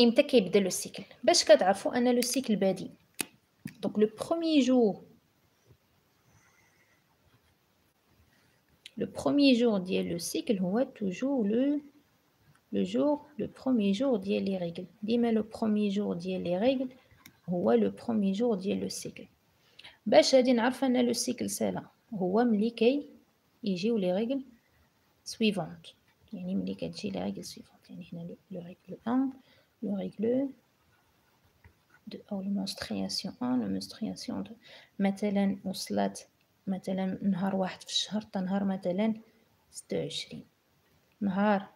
إمتى كيبدا le cycle؟ باش كتعرفوا أن le cycle بادي. donc le premier jour le premier jour ديال le cycle هو toujours le le jour le premier jour ديال les règles. ديما le premier jour ديال les règles هو le premier jour ديال le cycle. باش غادي نعرف أن le cycle سالا هو ملي كي يجيو les règles suivantes يعني ملي كتجي les règles suivantes يعني هنا le règle 1 le règle de أو ال menstruation أن ال menstruation de مثلا وصلت مثلا نهار واحد في الشهر تا نهار مثلا ستة وعشرين نهار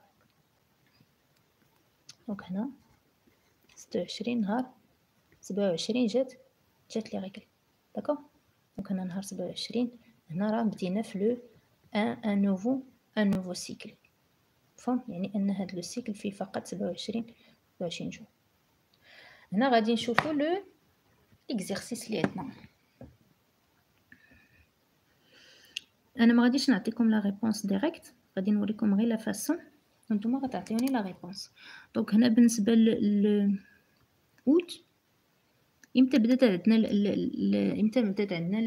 donc هنا ستة وعشرين نهار سبعة وعشرين جات جات لي ريغل داكوغ donc هنا نهار سبعة وعشرين هنا راه بدينا في le un un nouveau un nouveau cycle فهم يعني ان هاد le cycle فيه فقط سبعة وعشرين وعشرين jours هنا غادي نشوفو le l'exercice لي عندنا. أنا ما غاديش نعطيكم la réponse directe غادي نوريكم غير la façon نتوما غتعطيوني la réponse donc هنا بالنسبة ل اوت إمتى بدأت عندنا إمتى بدأت عندنا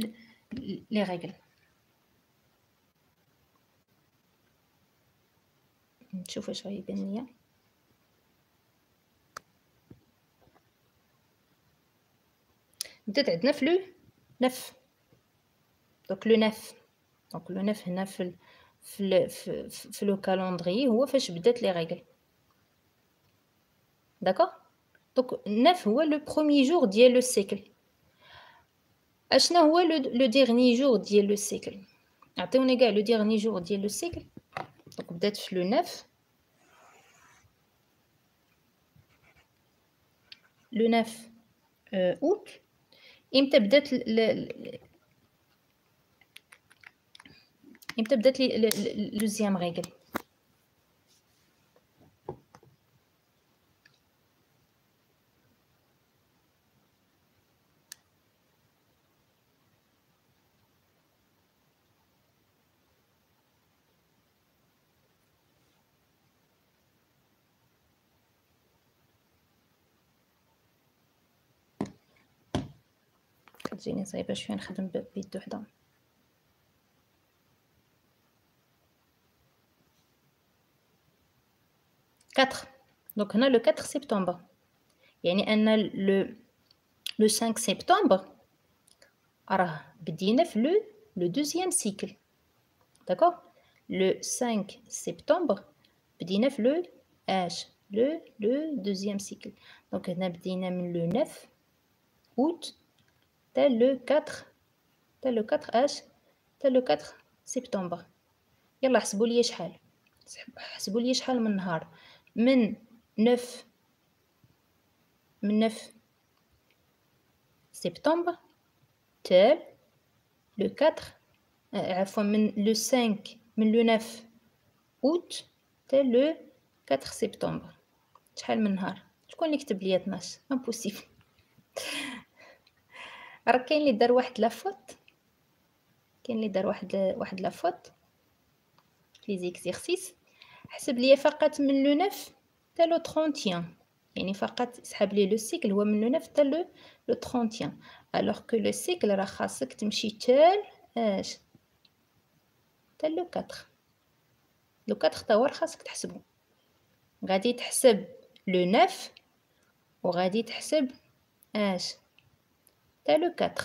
les règles نشوف واش غيبان ليا. بدات عندنا في le neuf. donc le neuf. donc le neuf هنا في في في, في le calendrier هو فاش بدات les règles d'accord donc neuf هو le premier jour ديال le cycle اشنا هو le dernier jour ديال le cycle عطيوني كاع le dernier jour ديال le cycle donc بدات في le neuf. le neuf août إمتى بدأت إمتى بدأت لي لوزيام ريغل كتجيني صعيبة شوية نخدم بيد وحدة. quatre donc هنا le 4 سبتمبر يعني ان le le 5 سبتمبر راه بدينا في le le deuxième cycle d'accord le 5 سبتمبر بدينا في le اش le le deuxième cycle donc هنا بدينا من le 9 اوت حتى le 4 حتى le 4 اش حتى le 4 سبتمبر يلا حسبوا لي شحال حسبوا لي شحال من نهار من 9 من 9 سبتمبر تال le 4 عفوا من le 5 من le 9 اوت تال le 4 سبتمبر شحال من نهار شكون اللي كتب لي 12 impossible راه كاين اللي دار واحد la faute كاين اللي دار واحد واحد la faute les exercices حسب ليا فقط من le neuf حتى le 31 يعني فقط سحب لي le cycle هو من le neuf حتى le le 31 alors que le cycle راه خاصك تمشي تال اش؟ حتى le 4 le 4 تا هو خاصك تحسبو. غادي تحسب le neuf وغادي تحسب اش؟ حتى le 4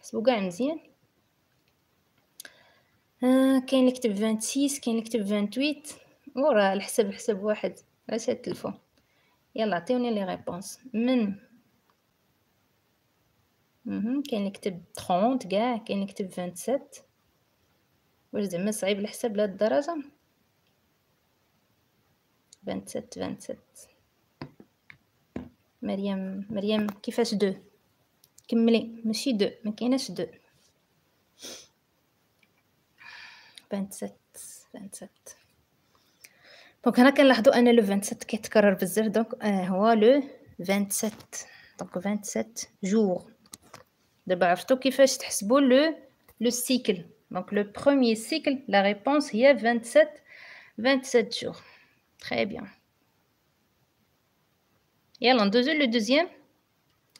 حسبو كاع مزيان آه كاين اللي كتب 26 كاين اللي كتب 28 وراه الحسب حسب واحد علاش هاد التلفون يلا عطيوني les réponses من مهم. كاين اللي كتب 30 كاع كاين اللي كتب 27 واش زعما صعيب الحساب لهاد الدرجه 27 27 مريم مريم كيفاش deux كملي. ماشي deux. ما كايناش deux. 27 27 donc هنا كنلاحظوا ان le 27 كيتكرر بزاف donc آه هو le 27 donc 27 jours دابا عرفتوا كيفاش تحسبوا le le cycle donc le premier cycle la réponse هي 27 27 jours très bien يلا ندوزو le deuxième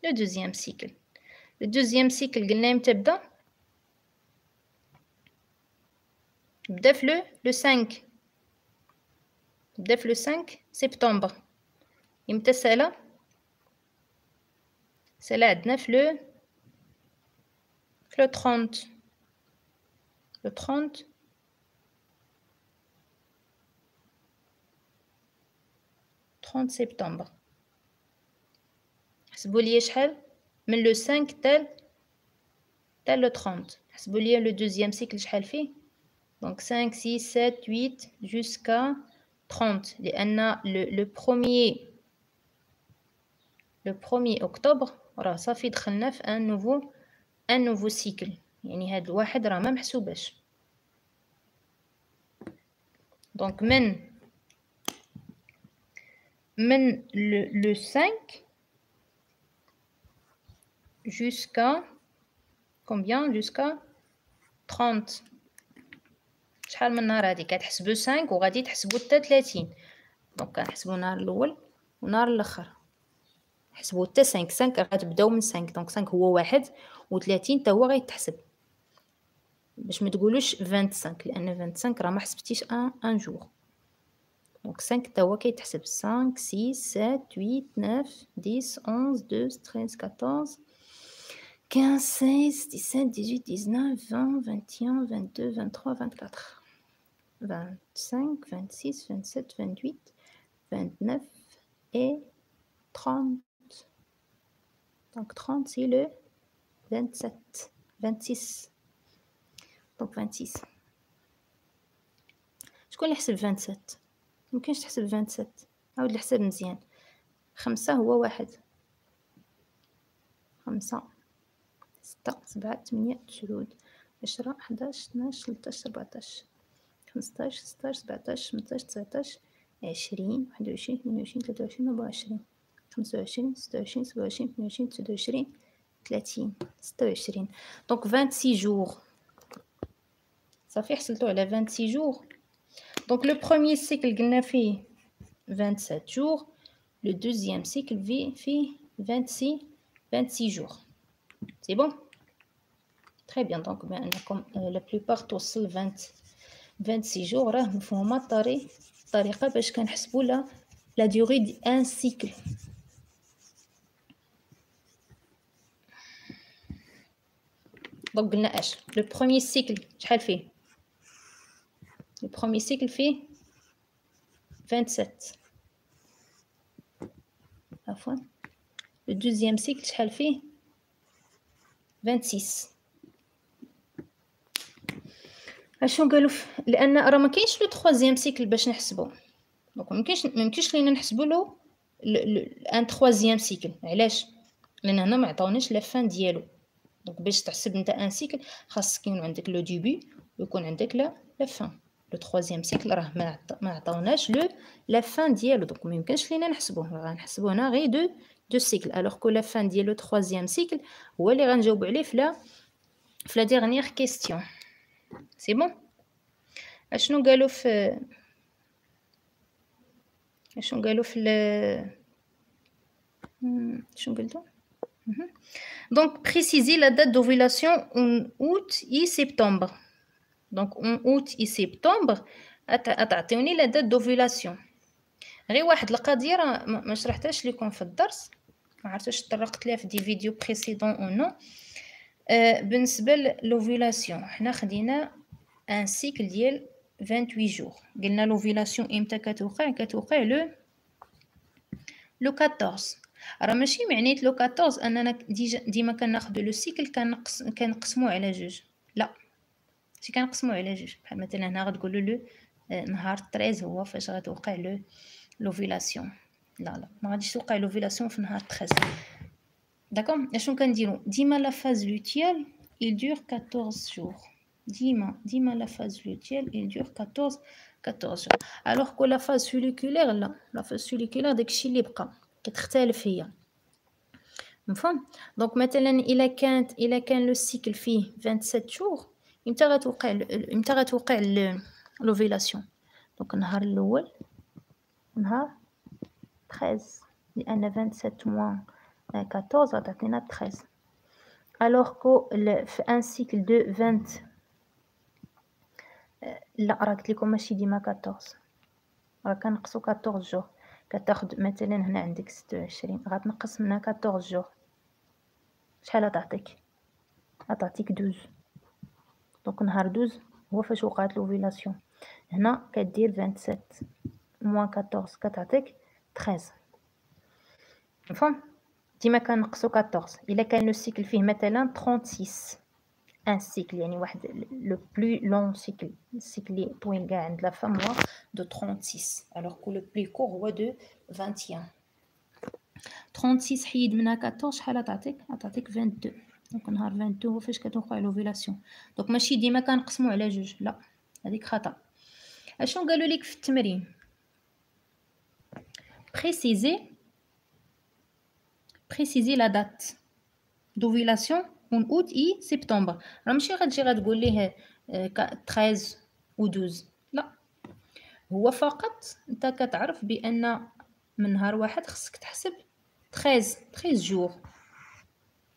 le deuxième cycle le deuxième cycle قلنا إمتى بدا بدا في le le 5 بدا في لو 5 سبتمبر إمتى سالا سالا عندنا في لو في لو 30 لو 30 30 سبتمبر حسبوا لي شحال من لو 5 تال تال لو 30 حسبوا لي لو دوزيام سيكل شحال فيه. Donc 5, 6, 7, 8, jusqu'à 30 لأن le premier le premier octobre راه صافي دخلنا في un nouveau un nouveau cycle. يعني هاد الواحد راه ما محسوباش. donc من من le 5 jusqu'à combien? Jusqu'à 30 شحال من نهار هادي كتحسبو 5 وغادي تحسبو حتى 30 donc كنحسبو النهار الأول والنهار الآخر حسبو حتى 5 5 غتبداو من 5 donc 5 هو واحد و30 حتى هو غيتحسب باش ما تقولوش 25 لأن 25 راه ما حسبتيش un un jour donc 5 حتى هو كيتحسب 5 6 7 8 9 10 11 12 13 14 15 16 17 18 19 20 21 22 23 24 25 26 27 28 29 et 30 donc 30 c'est le 27 26 دونك 26 شكون اللي حسب 27 ممكنش تحسب 27 عاود الحساب مزيان خمسة هو واحد خمسة سبعة ثمانية تسعود عشرة حداش اثناش ثلاثاش ربعتاش خمسطاش ستاش سبعتاش ثمنتاش تسعتاش عشرين واحد وعشرين ثمانية وعشرين ثلاثة وعشرين أربعة وعشرين خمسة وعشرين ستة وعشرين سبعة وعشرين ثمانية وعشرين تسعة وعشرين ثلاثين ستة وعشرين. donc vingt-six jours صافي حصلتو على 26 jours donc le premier cycle قلنا فيه 27 jours le deuxième cycle فيه فيه 26 26 jours c'est bon très bien donc بما انكم la plupart توصل 20 26 jours راه مفهومه الطريق الطريقة باش كنحسبوا la la durée d'un cycle donc قلنا اش le premier cycle شحال فيه Le premier cycle fait 27. fois. Le deuxième cycle, شحال fait 26. اشنو قالوا لأن راه ما كاينش le troisième cycle باش نحسبو. donc ميمكنش ميمكنش لينا نحسبو le un troisième cycle. علاش؟ لأن هنا ما عطاوناش la fin ديالو. donc باش تحسب نتا un cycle خاصك يكون عندك le début ويكون عندك la la fin. le troisième cycle راه ما ما عطاوناش le la fin ديالو. donc ما يمكنش لينا نحسبوه غنحسبو هنا غير deux deux cycles. alors que la fin ديال le troisième cycle هو اللي غنجاوب عليه ف la ف la dernière question c'est bon اشنو قالوا في اشنو قالوا في شنو قلتو donc précisez la date d'ovulation en août et septembre donc en août et septembre تعطيوني la date d'ovulation غير واحد القضية راه ما شرحتهاش لكم في الدرس ما عرفتش طرقت ليها في des vidéos précédentes ou non أه بالنسبة l'ovulation حنا خدينا un cycle ديال 28 jours قلنا l'ovulation إمتى كتوقع؟ كتوقع le le 14 راه ماشي معنيت le 14 أننا ديما كناخذ le cycle كنقسمو كنقسمو على جوج. لا. شي كنقسمو على جوج. بحال مثلا هنا غتقولوا آه، نهار 13 هو فاش غتوقع لو l'ovulation لا لا. ما غاديش توقع l'ovulation في نهار 13 d'accord اشنو كنديرو ديما la phase lutéale il dure 14 jours. ديما ديما la phase lutéale il dure 14 14 jours. Alors que la phase folliculaire la la phase folliculaire داكشي اللي بقى كتختلف هي مفهوم donc مثلا الا كانت الا كان le cycle فيه 27 jours إمتى غتوقع إمتى غتوقع l'ovulation donc النهار الأول نهار 13 لأن 27 moins 14 غتعطينا 13 alors que في un cycle de 20 لا راه قلت لكم ماشي ديما 14 راه كنقصو 14 jours كتاخد مثلا هنا عندك 26 غتنقص منها 14 jours شحال غتعطيك غتعطيك 12 donc نهار douze هو فاش وقعت l'ovulation هنا كدير 27 moins 14 كتعطيك 13 مفهوم ديما كنقصو 14 إلا كان le cycle فيه مثلا 36 un cycle يعني واحد le plus long cycle ال cycle اللي طويل كاع عند la femme هو de 36 alors que le plus court هو de 21 36 حيد منها 14 شحال تعطيك؟ تعطيك 22 donc نهار 22 هو فاش كتوقع l'ovulation donc ماشي ديما كنقسمو على جوج. لا هذيك خطأ. اشنو قالوا لك في التمرين؟ précisez précisez la date d'ovulation en août et septembre راه ماشي غتجي غتقول ليه 13 و 12 لا هو فقط انت كتعرف بان من نهار واحد خصك تحسب 13 13 jours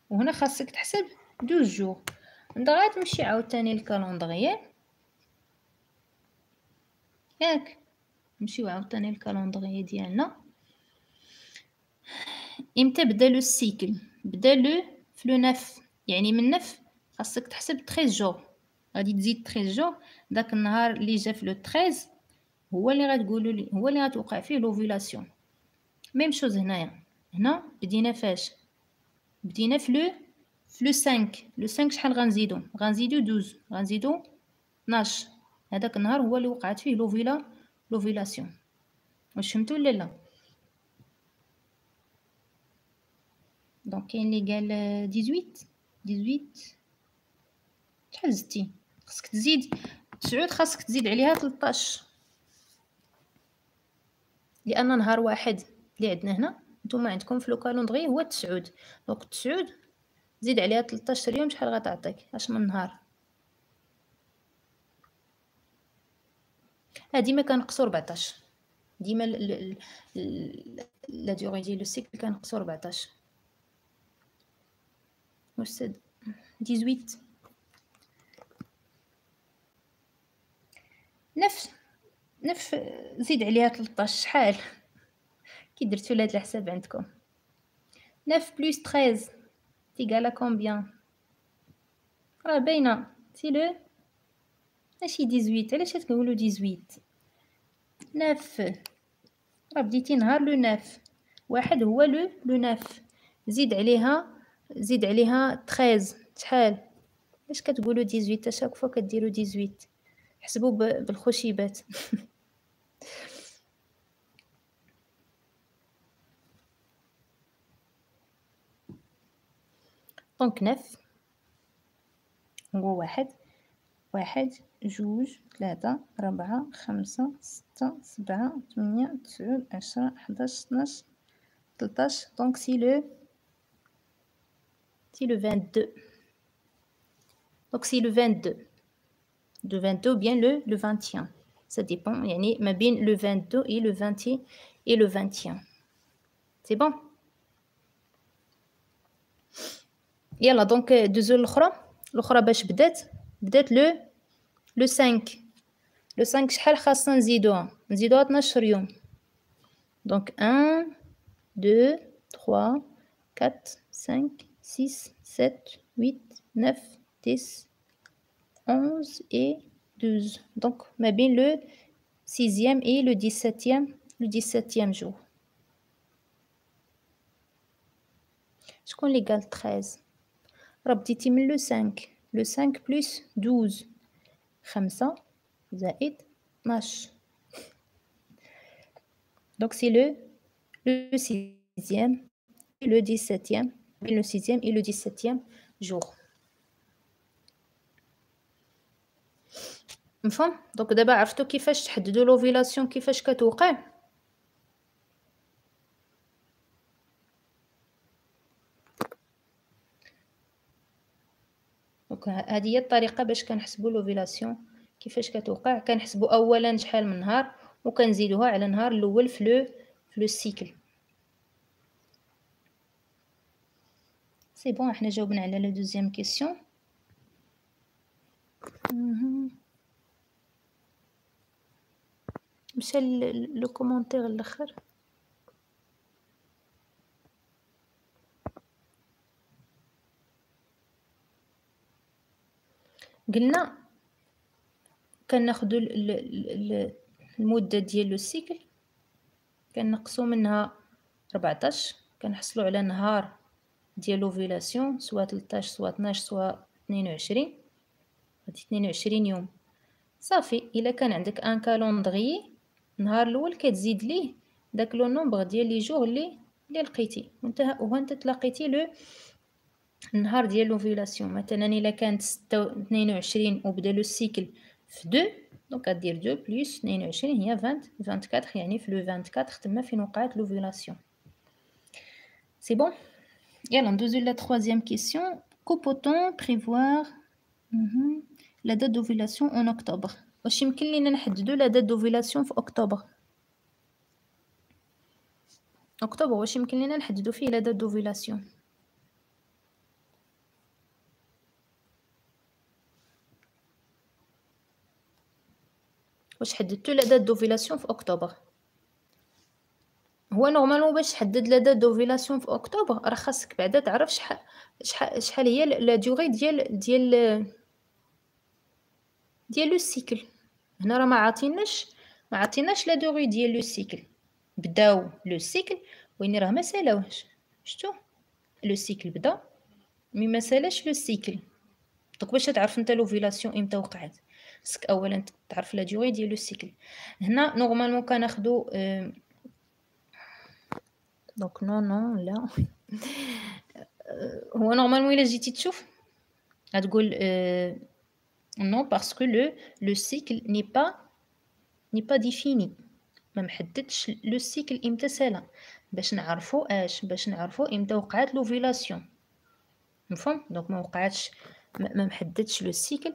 وهنا خاصك تحسب 12 jours انت غتمشي عاوتاني ال calendrier ياك نمشيو عاوتاني ال calendrier ديالنا إمتى بدأ le cycle بدأ le في le neuf يعني من neuf خاصك تحسب 13 jours غادي تزيد 13 jours داك النهار اللي جا في le 13 هو اللي غتقولوا لي هو اللي غتوقع فيه l'ovulation même chose هنايا. هنا بدينا فاش؟ بدينا في le في le 5 le 5 شحال غنزيدو؟ غنزيدو 12 غنزيدو 12 هذاك النهار هو اللي وقعت فيه l'ovula l'ovulation واش فهمتوا ولا لا؟ donc كاين اللي قال 18 18 شحال زدتي خاصك تزيد تسعود خاصك تزيد عليها 13 لأن نهار واحد اللي عندنا هنا نتوما عندكم في le calendrier هو تسعود donc تسعود زيد عليها 13 يوم شحال غتعطيك اش من نهار ها ديما كنقصو 14 ديما la durée ديال le cycle كنقصو 14 سد 18 neuf neuf زيد عليها 13 شحال؟ كي درتو لهاد الحساب عندكم. 9 plus 13 égale combien. راه باينة. c'est le. ماشي 18 علاش تقولوا 18 9 راه بديتي نهار le 9 واحد هو le le 9 زيد عليها زيد عليها 13 شحال؟ اش كتقولوا 18 chaque fois كديروا 18 حسبوا بالخشيبات donc neuf هو واحد. واحد جوج ثلاثة ربعة خمسة ستة سبعة ثمانية تسعود عشرة حداش اثناش تلطاش. donc c'est le. c'est le vingt-deux donc c'est le vingt-deux deux vingt-deux bien le le vingt et un ça dépend يعني ما بين le vingt-deux et le vingt et et le vingt et un c'est bon يلا donc دوزو الاخرى الاخرى باش بدات بدات le le 5 le 5 شحال خاصنا نزيدوها نزيدوها 12 يوم donc 1 2 3 4 5 6 7 8 9 10 11 et 12 donc ما بين لو 6e et le 17e le 17e jour شكون اللي قال 13 راه بديتي من لو 5 لو 5 بلس 12 خمسة زائد 12 donc c'est le le sixième et le dix-septième le sixième et le dix-septième jour مفهوم؟ donc دابا عرفتو كيفاش تحددوا l'ovulation كيفاش كتوقع؟ donc هذه هي الطريقة باش كنحسبوا l'ovulation كيفاش كتوقع. كنحسبوا اولا شحال من نهار وكنزيدوها على النهار الأول في le في le cycle c'est bon إحنا جاوبنا على la deuxième question مشى le commentaire الآخر قلنا كناخدو المدة ديال le cycle كنقصو منها 14 كنحصلو على نهار ديال l'ovulation soit 13 soit 12 soit 22 غادي 22 يوم. صافي إلا كان عندك un calendrier النهار الأول كتزيد ليه داك le nombre ديال les jours les اللي لقيتي. وانت وانت تلاقيتي le النهار ديال l'ovulation مثلا إلا كانت 22 وبدا le cycle في 2 donc غدير 2 plus 22 هي 20 24 يعني في le 24 تما فين وقعت l'ovulation c'est bon يلا ندوزو la troisième question. Que peut-on prévoir la date d'ovulation en octobre? واش يمكن لينا نحددو la date d'ovulation في اكتوبر اكتوبر واش يمكن لينا نحددو فيه لا date d'ovulation. واش حددتو لا دات دوفيلاسيون في اكتوبر هو نورمالمون باش تحدد لا دات دوفيلاسيون في أكتوبر راه خاصك بعدا تعرف شحال شحال شحال هي لا دوغي ديال ديال ديال لو سيكل. هنا راه ما عاطيناش ما عاطيناش لا دوغي ديال لو سيكل. بداو لو سيكل وين راه ما سالاوهش. شفتو؟ لو سيكل بدا مي ما سالاش لو سيكل. دونك باش تعرف انت لوفيلاسيون إمتى وقعت. خصك اولا تعرف لا ديوري ديال لو سيكل. هنا نورمالمون كناخدو دونك نو نو لا هو نورمالمون الا جيتي تشوف غتقول نو باسكو لو لو سيكل ني با ني با ديفيني ما محددش لو سيكل إمتى سالا باش نعرفو اش باش نعرفو إمتى وقعت لوفيلاسيون مفهوم دونك ما وقعتش ما محددش لو سيكل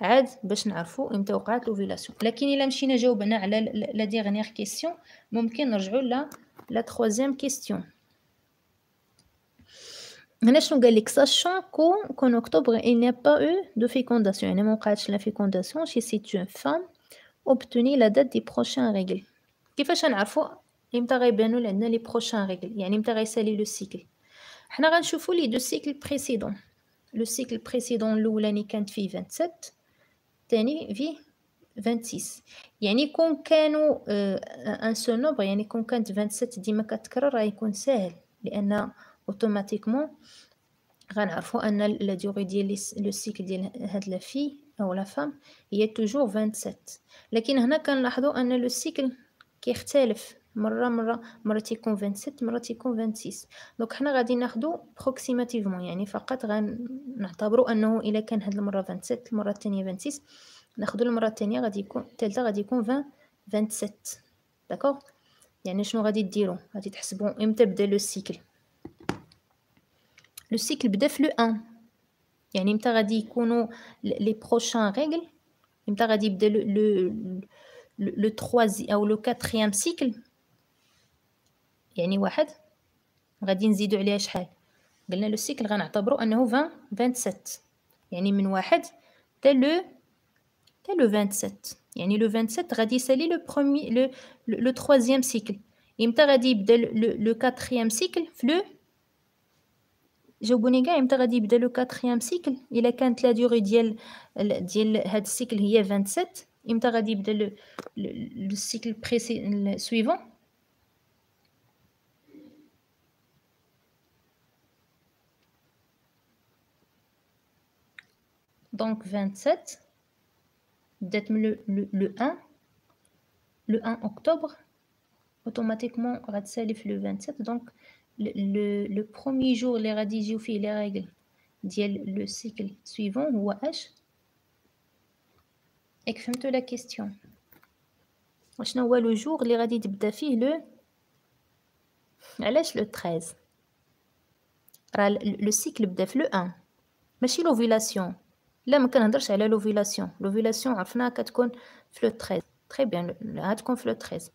عاد باش نعرفوا إمتى وقعت لوفيلاسيون لكن إلا مشينا جاوبنا على لا ديغنيغ كيسيون ممكن نرجعوا لا لا ترويزيام كيسيون هنا شنو قال لك؟ ساشون كو كون اكتوبر n'y a pas eu de fécondation. يعني ما وقعتش لا fécondation chez cette jeune femme obtenir la date des prochains règles. كيفاش نعرفوا إمتى غيبانوا لنا لي بروشان ريغل يعني إمتى غيسالي لو سيكل حنا غنشوفوا لي دو سيكل بريسيدون لو سيكل بريسيدون الاولاني كانت فيه 27 الثاني فيه 26 يعني كون كانوا ان سو نومبر يعني كون كانت 27 ديما كتكرر راه يكون ساهل لأن اوتوماتيكمون غنعرفوا أن لا ديوري ديال لو سيكل ديال هاد لا في أو لا فام هي توجور 27 لكن هنا كنلاحظوا أن لو سيكل كيختلف. مرة مرة مرة تيكون 27 مرة تيكون 26 دونك حنا غادي ناخدو بروكسيماتيفمون يعني فقط غنعتبروا أنه إلا كان هاد المرة 27 المرة الثانية 26 ناخدو المرة الثانية غادي يكون الثالثه غادي يكون 20 27 داكوغ يعني شنو غادي ديروا غادي تحسبوا إمتى بدا لو سيكل لو سيكل بدا في لو 1 يعني إمتى غادي يكونوا لي بروشان ريغل؟ إمتى غادي يبدا لو لو 3 أو لو 4 سيكل يعني واحد. غادي نزيدو عليها شحال؟ قلنا لو سيكل غنعتبرو أنه 20 27 يعني من واحد حتى لو حتى لو 27 يعني لو 27 غادي يسالي لو برومي لو لو ترويزيام سيكل إمتى غادي يبدا لو كاتريام سيكل في لو جاوبوني كاع إمتى غادي يبدا لو كاتريام سيكل إلا كانت لا ديوري ديال ديال هاد السيكل هي 27 إمتى غادي يبدا لو لو سيكل بريسي سويفون donc 27 d'être le, le, le 1 le 1 octobre. Automatiquement غتسالف le 27 donc le, le, le premier jour اللي غادي يجيو فيه les règles ديال le cycle suivant هو اش ياك فهمتوا لا كيستيون وشنو هو لو جور اللي غادي تبدا فيه لو علاش لو 13 راه لو سيكل بدا في لو 1 ماشي لوفيلاسيون لا ما كنهضرش على لوفيلاسيون لوفيلاسيون عرفناها كتكون في لو 13 تري بيان غتكون في لو 13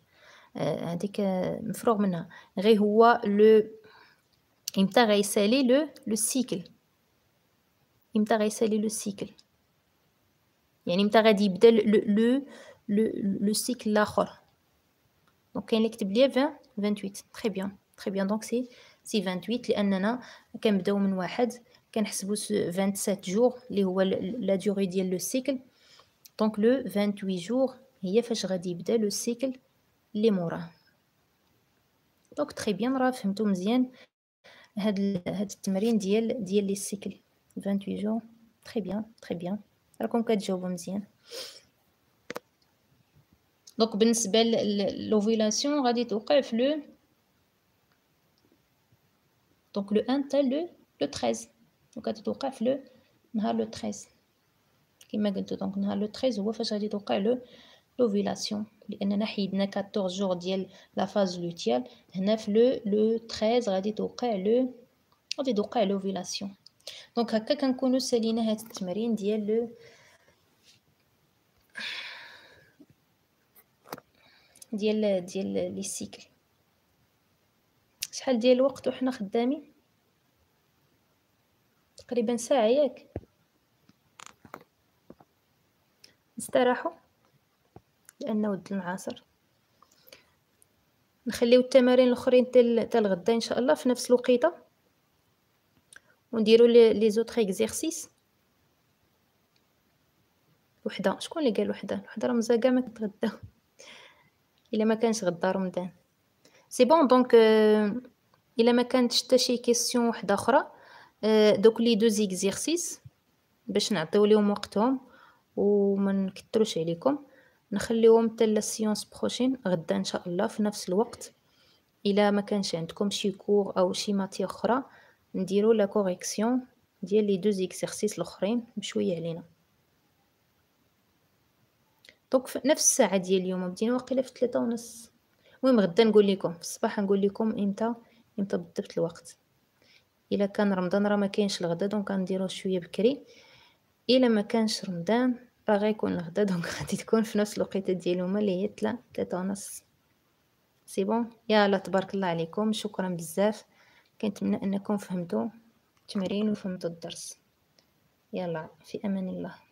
هذيك مفروغ منها. غير هو لو إمتى غيسالي لو لو سيكل إمتى غيسالي لو سيكل يعني إمتى غادي يبدا لو لو لو سيكل الآخر. دونك كاين اللي كتب ليا 20 28 تري بيان تري بيان دونك سي سي 28 لأننا كنبداو من واحد كنحسبوا 27 جور اللي هو لا ديوري ديال لو سيكل. دونك لو 28 جور هي فاش غادي يبدا لو سيكل اللي موراه. دونك تري بيان راه فهمتو مزيان. هاد هاد التمرين ديال ديال لي سيكل. 28 جور تري بيان تري بيان راكم كتجاوبوا مزيان. دونك بالنسبة لوفيلاسيون غادي توقع في لو دونك لو 1 حتى لو لو 13 غادي توقع في لو نهار لو 13 كما قلت دونك نهار لو 13 هو فاش غادي توقع لو لوفيلاسيون لاننا حيدنا 14 جور ديال لا فاز لوتيال هنا في لو لو 13 غادي توقع لو غادي توقع لوفيلاسيون دونك هكا كنكونوا سالينا هاد التمرين ديال لو ديال ديال لي سيكل شحال ديال الوقت وحنا خدامين تقريبا ساعة ياك. نستراحوا لأنه ود المعاصر. نخليو التمارين الأخرين تال الغدا إن شاء الله في نفس الوقيتة. ونديرو لي زوتر اكزرسيس وحدة. شكون اللي قال وحدة؟ وحدة راه مزال كاع ما كتغدا إلا ما كانش غدا رمضان. سي بون دونك إلا ما كانتش حتى شي كيسيون وحدة أخرى. دوك لي دو زيكزيرسيس باش نعطيو ليهم وقتهم وما نكثروش عليكم. نخليهم حتى للسيونس بروشين غدا إن شاء الله في نفس الوقت. إلا ما كانش عندكم شي كور أو شي ماتي أخرى نديرو لا كوريكسيون ديال لي دو زيكسيرسيس الأخرين بشوية علينا. دونك في نفس الساعة ديال اليوم بدينا واقيلا في ثلاثة ونص. المهم غدا نقول لكم في الصباح نقول لكم إمتى إمتى بالضبط الوقت. إلا كان رمضان راه ما كاينش الغدا دونك غنديرو شوية بكري. إلا ما كانش رمضان راه غيكون الغدا دونك غادي تكون في نفس الوقيتة ديال هما اللي هي ثلاثة ونص سي بون؟ يلا تبارك الله عليكم. شكرا بزاف. كنتمنى أنكم فهمتوا التمرين وفهمتوا الدرس. يلا في أمان الله.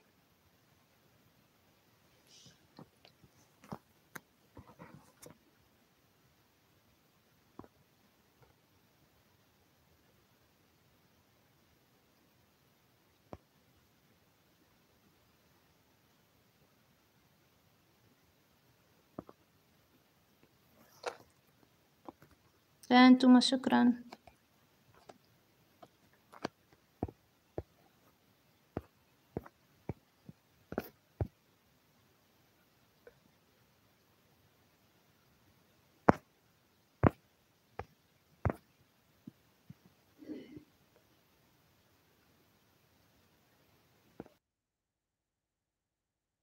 أنتم شكرا.